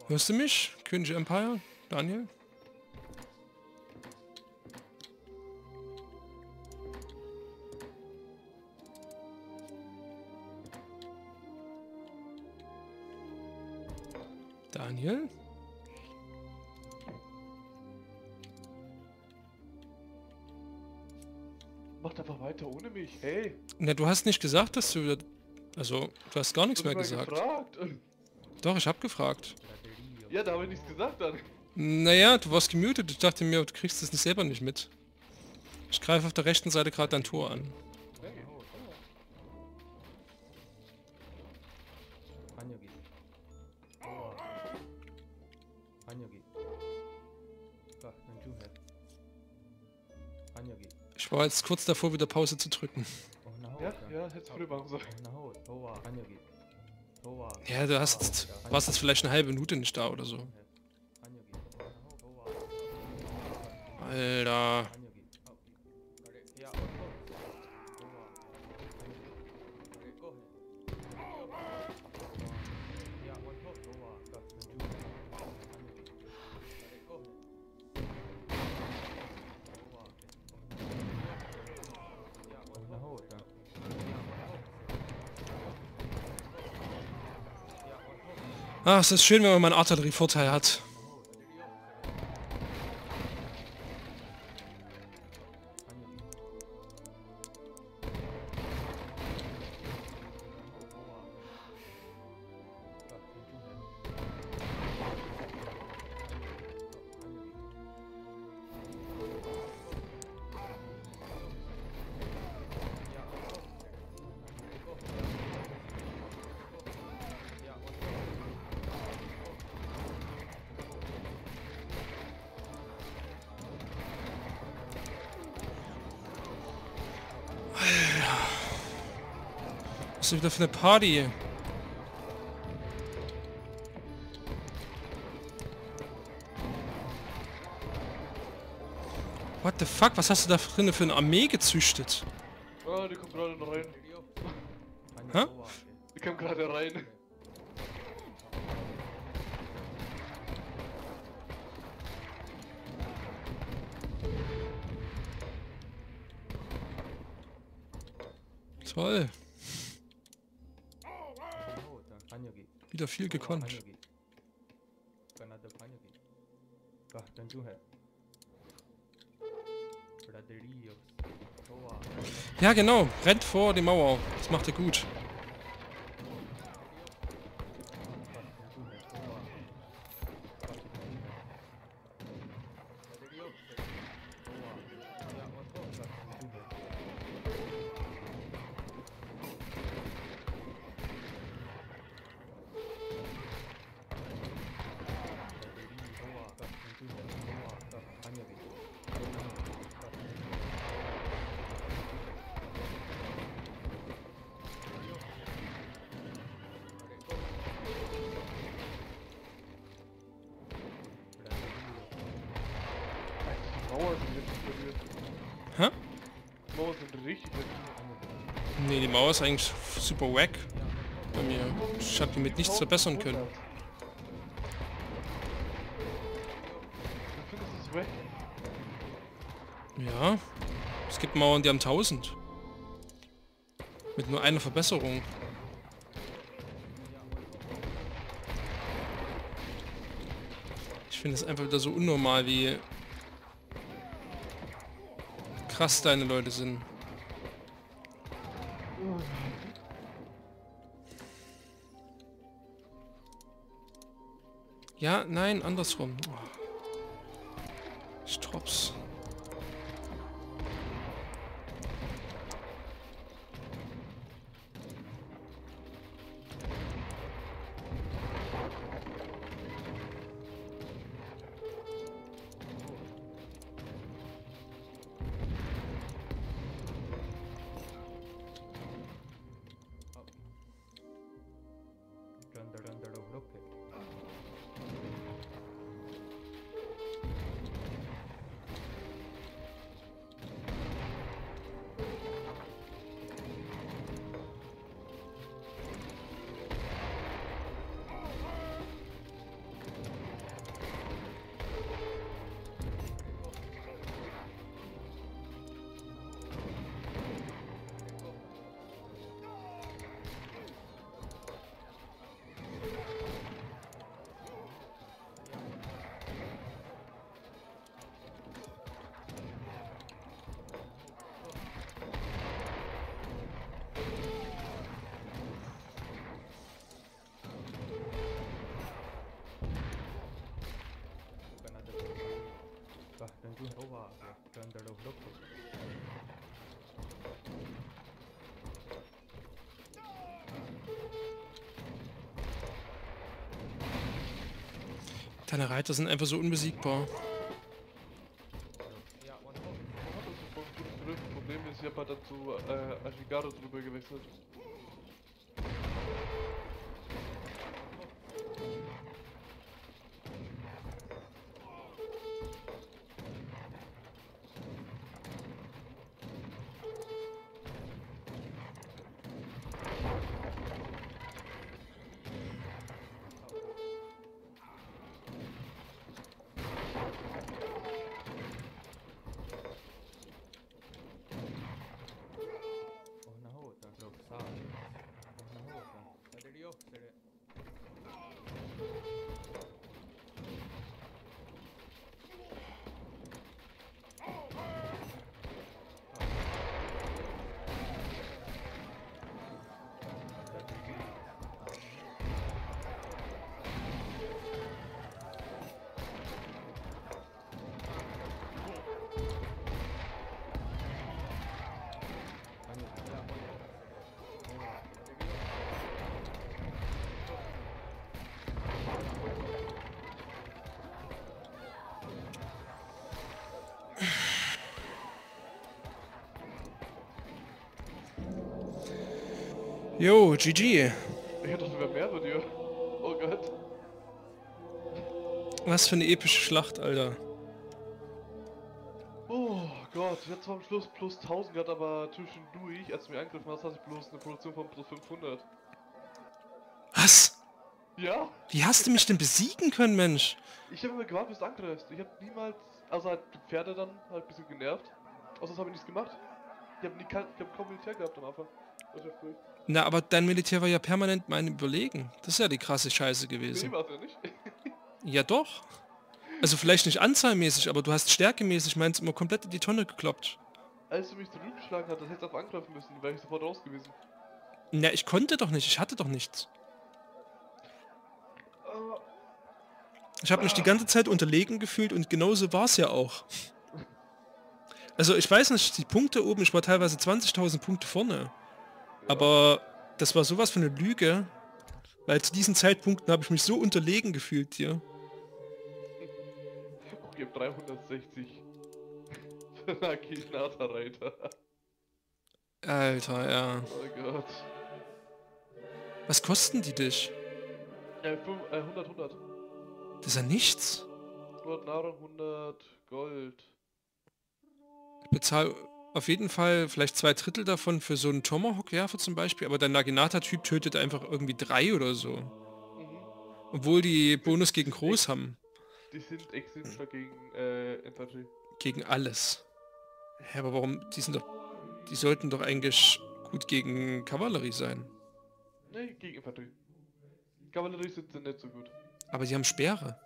Hörst du mich? König Empire? Daniel? Daniel? Macht einfach weiter ohne mich. Hey, Na, du hast nicht gesagt, dass du... Also, du hast gar nichts mehr gesagt. gefragt. Doch, ich habe gefragt. Ja, da habe ich nichts gesagt dann. Naja, du warst gemutet. Ich dachte mir, du kriegst es nicht selber nicht mit. Ich greife auf der rechten Seite gerade dein Tor an. war jetzt kurz davor, wieder Pause zu drücken. Ja, ja, hättest. Ja, du hast jetzt, warst jetzt vielleicht eine halbe Minute nicht da oder so. Alter. Ah, es ist schön, wenn man mal einen Artillerievorteil hat. Wieder für eine Party? What the fuck? Was hast du da drinnen für eine Armee gezüchtet? gekonnt. Ja, genau. Rennt vor die Mauer. Das macht er gut. Mauer sind richtig verwirrt. Hä? Die Mauer sind richtig verwirrt. Nee, die Mauer ist eigentlich super wack. Bei mir. Ich habe die mit nichts verbessern können. Ich finde, das ist weg. Ja. Es gibt Mauern, die haben 1000. Mit nur einer Verbesserung. Ich finde es einfach wieder so unnormal, wie krass deine Leute sind. Ja, nein, andersrum. Strops. Reiter sind einfach so unbesiegbar. Problem ist, ich hab halt dazu äh, Ashigara drüber gewechselt. Jo, GG. Ich hätte sogar mehr bei dir. Oh Gott. Was für eine epische Schlacht, Alter. Oh Gott, ich hatte zwar am Schluss plus 1000 gehabt, aber zwischendurch, als du mich angegriffen hast, hatte ich bloß eine Produktion von plus 500. Was? Ja? Wie hast du mich denn besiegen können, Mensch? Ich habe immer gewartet, bis du angreifst. Ich habe niemals, also halt die Pferde dann halt ein bisschen genervt. Außer das habe ich nichts gemacht. Ich habe nie ich hab kaum Militär gehabt am Anfang. Das ist ja früh. Na, aber dein Militär war ja permanent mein Überlegen. Das ist ja die krasse Scheiße Nee, gewesen. war's ja nicht. Ja doch. Also vielleicht nicht anzahlmäßig, aber du hast stärkemäßig meins immer komplett in die Tonne gekloppt. Als du mich zurückgeschlagen hast, das hättest du einfach angreifen müssen, wäre ich sofort raus gewesen. Na, ich konnte doch nicht, ich hatte doch nichts. Ich habe mich die ganze Zeit unterlegen gefühlt und genauso war es ja auch. Also ich weiß nicht, die Punkte oben, ich war teilweise 20.000 Punkte vorne. Aber das war sowas von eine Lüge, weil zu diesen Zeitpunkten habe ich mich so unterlegen gefühlt dir. Okay, 360. Naginata-Reiter. Alter, ja. Oh Gott. Was kosten die dich? Äh, fünf, äh, 100, 100. Das ist ja nichts. 100 Nahrung, 100 Gold. Ich bezahle auf jeden Fall vielleicht zwei Drittel davon für so einen Tomahawk-Werfer zum Beispiel, aber der Naginata-Typ tötet einfach irgendwie drei oder so. Mhm. Obwohl die Bonus gegen Groß haben. Die sind extra gegen äh, Infanterie. Gegen alles. Hä, aber warum? Die sind doch. Die sollten doch eigentlich gut gegen Kavallerie sein. Nee, gegen Infanterie. Kavallerie sind sie nicht so gut. Aber die haben Speere.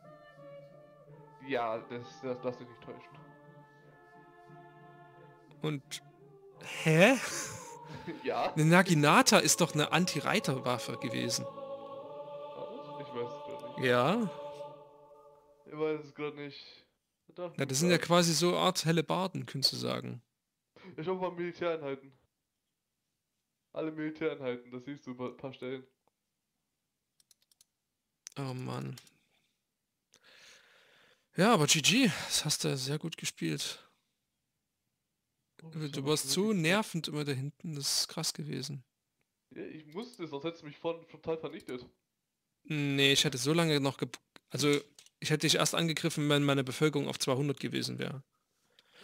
Ja, das, das lass dich nicht täuschen. Und. Hä? ja? Eine Naginata ist doch eine Anti-Reiter-Waffe gewesen. Ich weiß es gerade nicht. Ja. Ich weiß es gerade nicht. Doch, Na, das sind ja quasi so Art Hellebarden, könntest du sagen. Ich schau mal Militäreinheiten. Alle Militäreinheiten, das siehst du bei ein paar Stellen. Oh Mann. Ja, aber GG, das hast du sehr gut gespielt. Du warst so nervend immer da hinten, das ist krass gewesen. Ja, ich musste, sonst hättest du mich von, total vernichtet. Nee, ich hätte so lange noch ge Also, ich hätte dich erst angegriffen, wenn meine Bevölkerung auf 200 gewesen wäre.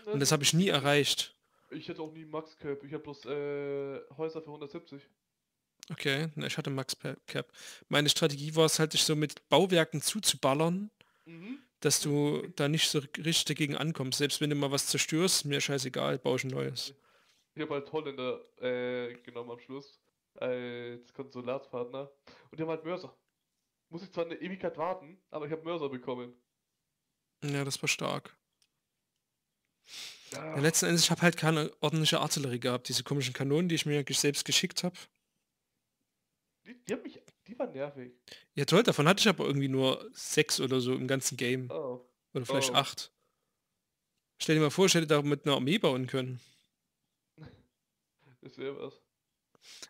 Und das habe ich nie erreicht. Ich hätte auch nie Max Cap, ich habe bloß äh, Häuser für 170. Okay, na, ich hatte Max Cap. Meine Strategie war es halt, dich so mit Bauwerken zuzuballern, Mhm. Dass du da nicht so richtig dagegen ankommst. Selbst wenn du mal was zerstörst, mir scheißegal, baue ich ein neues. Ich habe halt Holländer äh, genommen am Schluss als Konsulatspartner und die haben halt Mörser. Muss ich zwar eine Ewigkeit warten, aber ich habe Mörser bekommen. Ja, das war stark. Ja, Ja, letzten Endes, ich habe halt keine ordentliche Artillerie gehabt. Diese komischen Kanonen, die ich mir selbst geschickt habe. die, die haben mich, die waren nervig. Ja toll, davon hatte ich aber irgendwie nur sechs oder so im ganzen Game. Oh. Oder vielleicht Oh. acht. Stell dir mal vor, ich hätte da mit einer Armee bauen können. Das wäre was.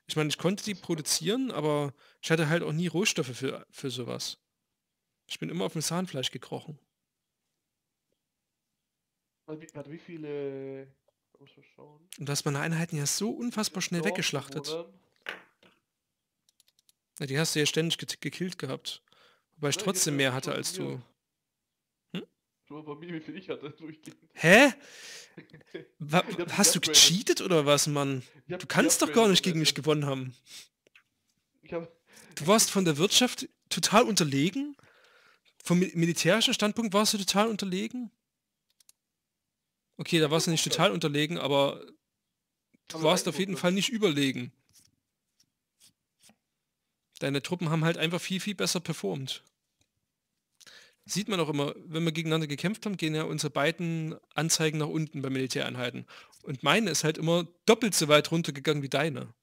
Ich meine, ich konnte die produzieren, aber ich hatte halt auch nie Rohstoffe für, für sowas. Ich bin immer auf dem Zahnfleisch gekrochen. Warte, wie, viele. Muss man schauen. Und du hast meine Einheiten ja so unfassbar schnell weggeschlachtet. Dorfbewohnern. Ja, die hast du ja ständig ge gekillt gehabt. Wobei ich Ja, trotzdem mehr hatte als du. Schau mal bei mir, wie viel ich hatte durchgehend. Hä? Wa hast du gecheatet oder was, Mann? Du kannst doch gar nicht gegen mich gewonnen haben. Du warst von der Wirtschaft total unterlegen. Vom mi- militärischen Standpunkt warst du total unterlegen. Okay, da warst du nicht total unterlegen, aber du warst auf jeden. Fall nicht überlegen. Deine Truppen haben halt einfach viel, viel besser performt. Sieht man auch immer, wenn wir gegeneinander gekämpft haben, gehen ja unsere beiden Anzeigen nach unten bei Militäreinheiten. Und meine ist halt immer doppelt so weit runtergegangen wie deine.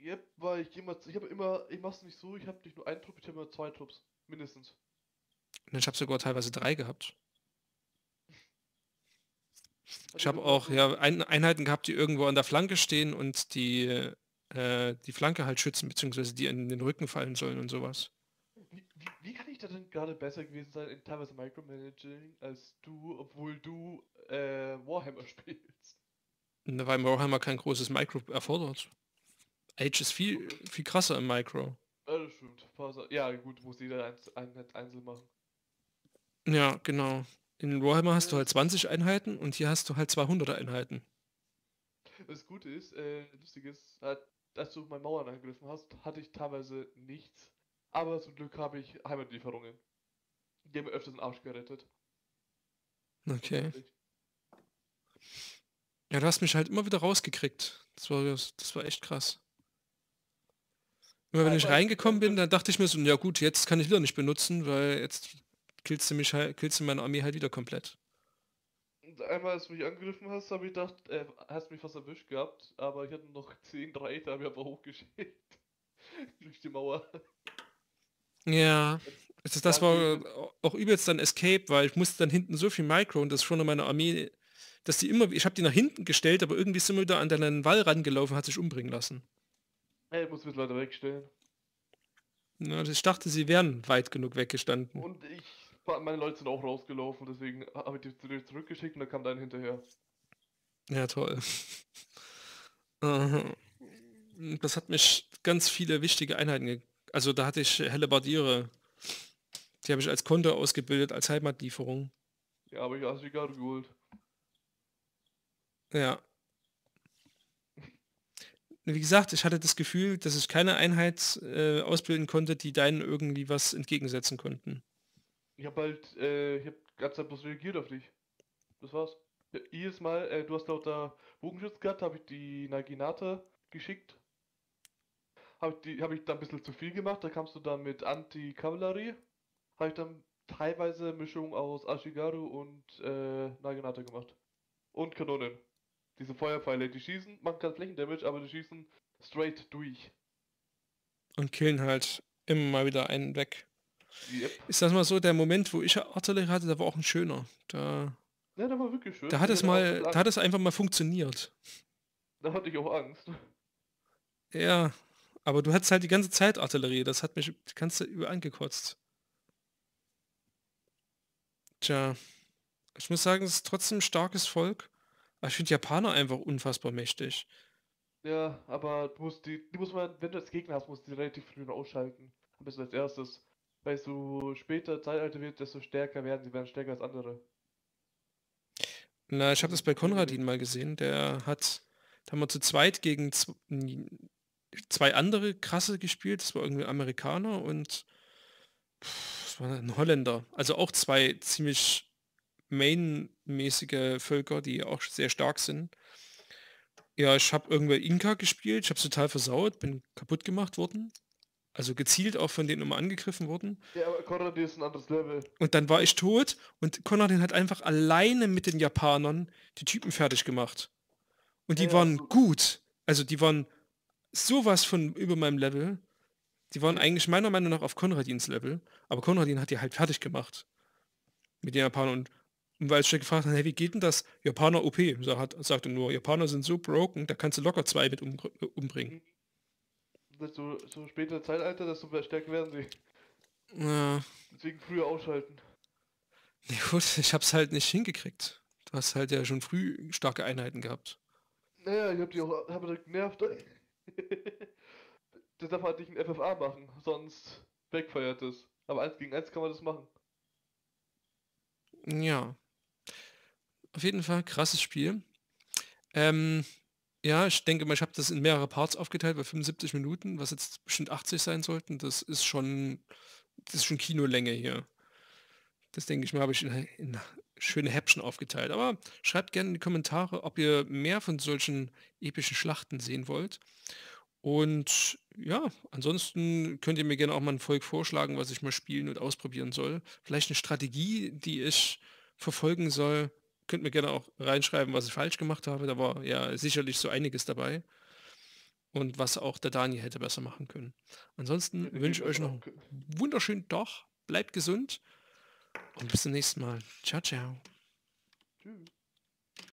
Yep, weil ich immer, ich habe immer, ich mach's nicht so, ich habe nicht nur einen Trupp, ich habe immer zwei Trupps. Mindestens. Und ich habe sogar teilweise drei gehabt. Also Ich habe auch ja Ein Einheiten gehabt, die irgendwo an der Flanke stehen und die äh, die Flanke halt schützen, beziehungsweise die in den Rücken fallen sollen und sowas. Wie, wie, wie kann ich da denn gerade besser gewesen sein in teilweise Micromanaging als du, obwohl du äh, Warhammer spielst? Und Weil Warhammer kein großes Micro erfordert. Age ist viel, viel krasser im Micro. Ja, das stimmt. Ja, gut, muss jeder eins, ein, einzeln machen. Ja, genau. In Warhammer hast du halt 20 Einheiten und hier hast du halt 200 Einheiten. Das Gute ist, äh, lustig ist, äh, als du meine Mauern angegriffen hast, hatte ich teilweise nichts. Aber zum Glück habe ich Heimatlieferungen. Die haben mir öfters den Arsch gerettet. Okay. Ja, du hast mich halt immer wieder rausgekriegt. Das war, das war echt krass. Immer wenn ich reingekommen bin, dann dachte ich mir so, ja gut, jetzt kann ich wieder nicht benutzen, weil jetzt killst du mich halt, killst du meine Armee halt wieder komplett. Einmal, als du mich angegriffen hast, habe ich gedacht, äh, hast mich fast erwischt gehabt, aber ich hatte noch 10 Reiter, habe ich aber hochgeschickt. Durch die Mauer. Ja, das, das war auch übelst dann Escape, weil ich musste dann hinten so viel Micro und das schon in meiner Armee, dass die immer, ich habe die nach hinten gestellt, aber irgendwie ist immer wieder an deinen Wall rangelaufen, hat sich umbringen lassen. Ey, ich muss mich leider wegstellen. Also ich dachte, sie wären weit genug weggestanden. Und ich, meine Leute sind auch rausgelaufen, deswegen habe ich die zu dir zurückgeschickt und dann kam dein hinterher. Ja, toll. Das hat mich ganz viele wichtige Einheiten, also da hatte ich Hellebardiere. Die habe ich als Konto ausgebildet, als Heimatlieferung. Ja, aber ich habe Asgard geholt. Ja. Wie gesagt, ich hatte das Gefühl, dass ich keine Einheit äh, ausbilden konnte, die deinen irgendwie was entgegensetzen konnten. Ich habe halt, äh, ich habe ganz Zeit bloß reagiert auf dich. Das war's. Ja, jedes Mal, äh, du hast lauter Bogenschütz gehabt, habe ich die Naginata geschickt. Habe ich, die- hab ich dann ein bisschen zu viel gemacht, da kamst du dann mit Anti-Kavallerie. Habe ich dann teilweise Mischung aus Ashigaru und äh, Naginata gemacht. Und Kanonen. Diese Feuerpfeile, die schießen, machen kein Flächendamage, aber die schießen straight durch. Und killen halt immer mal wieder einen weg. Yep. Ist das mal so, der Moment, wo ich Artillerie hatte, der war auch ein schöner. Da, Ja, der war wirklich schön. da hat es mal, da hat es einfach mal funktioniert. Da hatte ich auch Angst. Ja, aber du hattest halt die ganze Zeit Artillerie, das hat mich die ganze Zeit über angekotzt. Tja, ich muss sagen, es ist trotzdem ein starkes Volk. Aber ich finde Japaner einfach unfassbar mächtig. Ja, aber du musst die, die muss man, wenn du als Gegner hast, musst du die relativ früh ausschalten. Am besten als erstes. Weil so später Zeitalter wird, desto stärker werden sie, werden stärker als andere. Na, ich habe das bei Konradin mal gesehen, der hat, da haben wir zu zweit gegen zwei andere krasse gespielt, das war irgendwie Amerikaner und das war ein Holländer. Also auch zwei ziemlich Main-mäßige Völker, die auch sehr stark sind. Ja, ich habe irgendwer Inka gespielt, ich habe total versaut, bin kaputt gemacht worden. Also gezielt auch von denen immer angegriffen worden. Ja, aber Konrad ist ein anderes Level. Und dann war ich tot und Konradin hat einfach alleine mit den Japanern die Typen fertig gemacht. Und die Ja, waren so- gut. Also die waren sowas von über meinem Level. Die waren eigentlich meiner Meinung nach auf Konradins Level. Aber Konradin hat die halt fertig gemacht. Mit den Japanern. Und Und weil ich dann gefragt habe, hey, wie geht denn das? Japaner OP. So hat, sagte nur, Japaner sind so broken, da kannst du locker zwei mit um, umbringen. Desto so später Zeitalter, desto stärker werden sie. Ja. Deswegen früher ausschalten. Nee, gut, ich hab's halt nicht hingekriegt. Du hast halt ja schon früh starke Einheiten gehabt. Naja, ich hab die auch hab direkt genervt. Deshalb hatte ich ein FFA machen, sonst wegfeuert es. Aber 1 gegen 1 kann man das machen. Ja. Auf jeden Fall krasses Spiel. Ähm, ja, ich denke mal, ich habe das in mehrere Parts aufgeteilt bei 75 Minuten, was jetzt bestimmt 80 sein sollten. Das ist schon, das ist schon Kinolänge hier. Das denke ich mal, habe ich in, in schöne Häppchen aufgeteilt. Aber schreibt gerne in die Kommentare, ob ihr mehr von solchen epischen Schlachten sehen wollt. Und ja, ansonsten könnt ihr mir gerne auch mal ein Volk vorschlagen, was ich mal spielen und ausprobieren soll. Vielleicht eine Strategie, die ich verfolgen soll. Könnt mir gerne auch reinschreiben, was ich falsch gemacht habe. Da war ja sicherlich so einiges dabei. Und was auch der Daniel hätte besser machen können. Ansonsten wünsche ich euch noch einen wunderschönen Tag. Bleibt gesund und bis zum nächsten Mal. Ciao, ciao. Tschüss.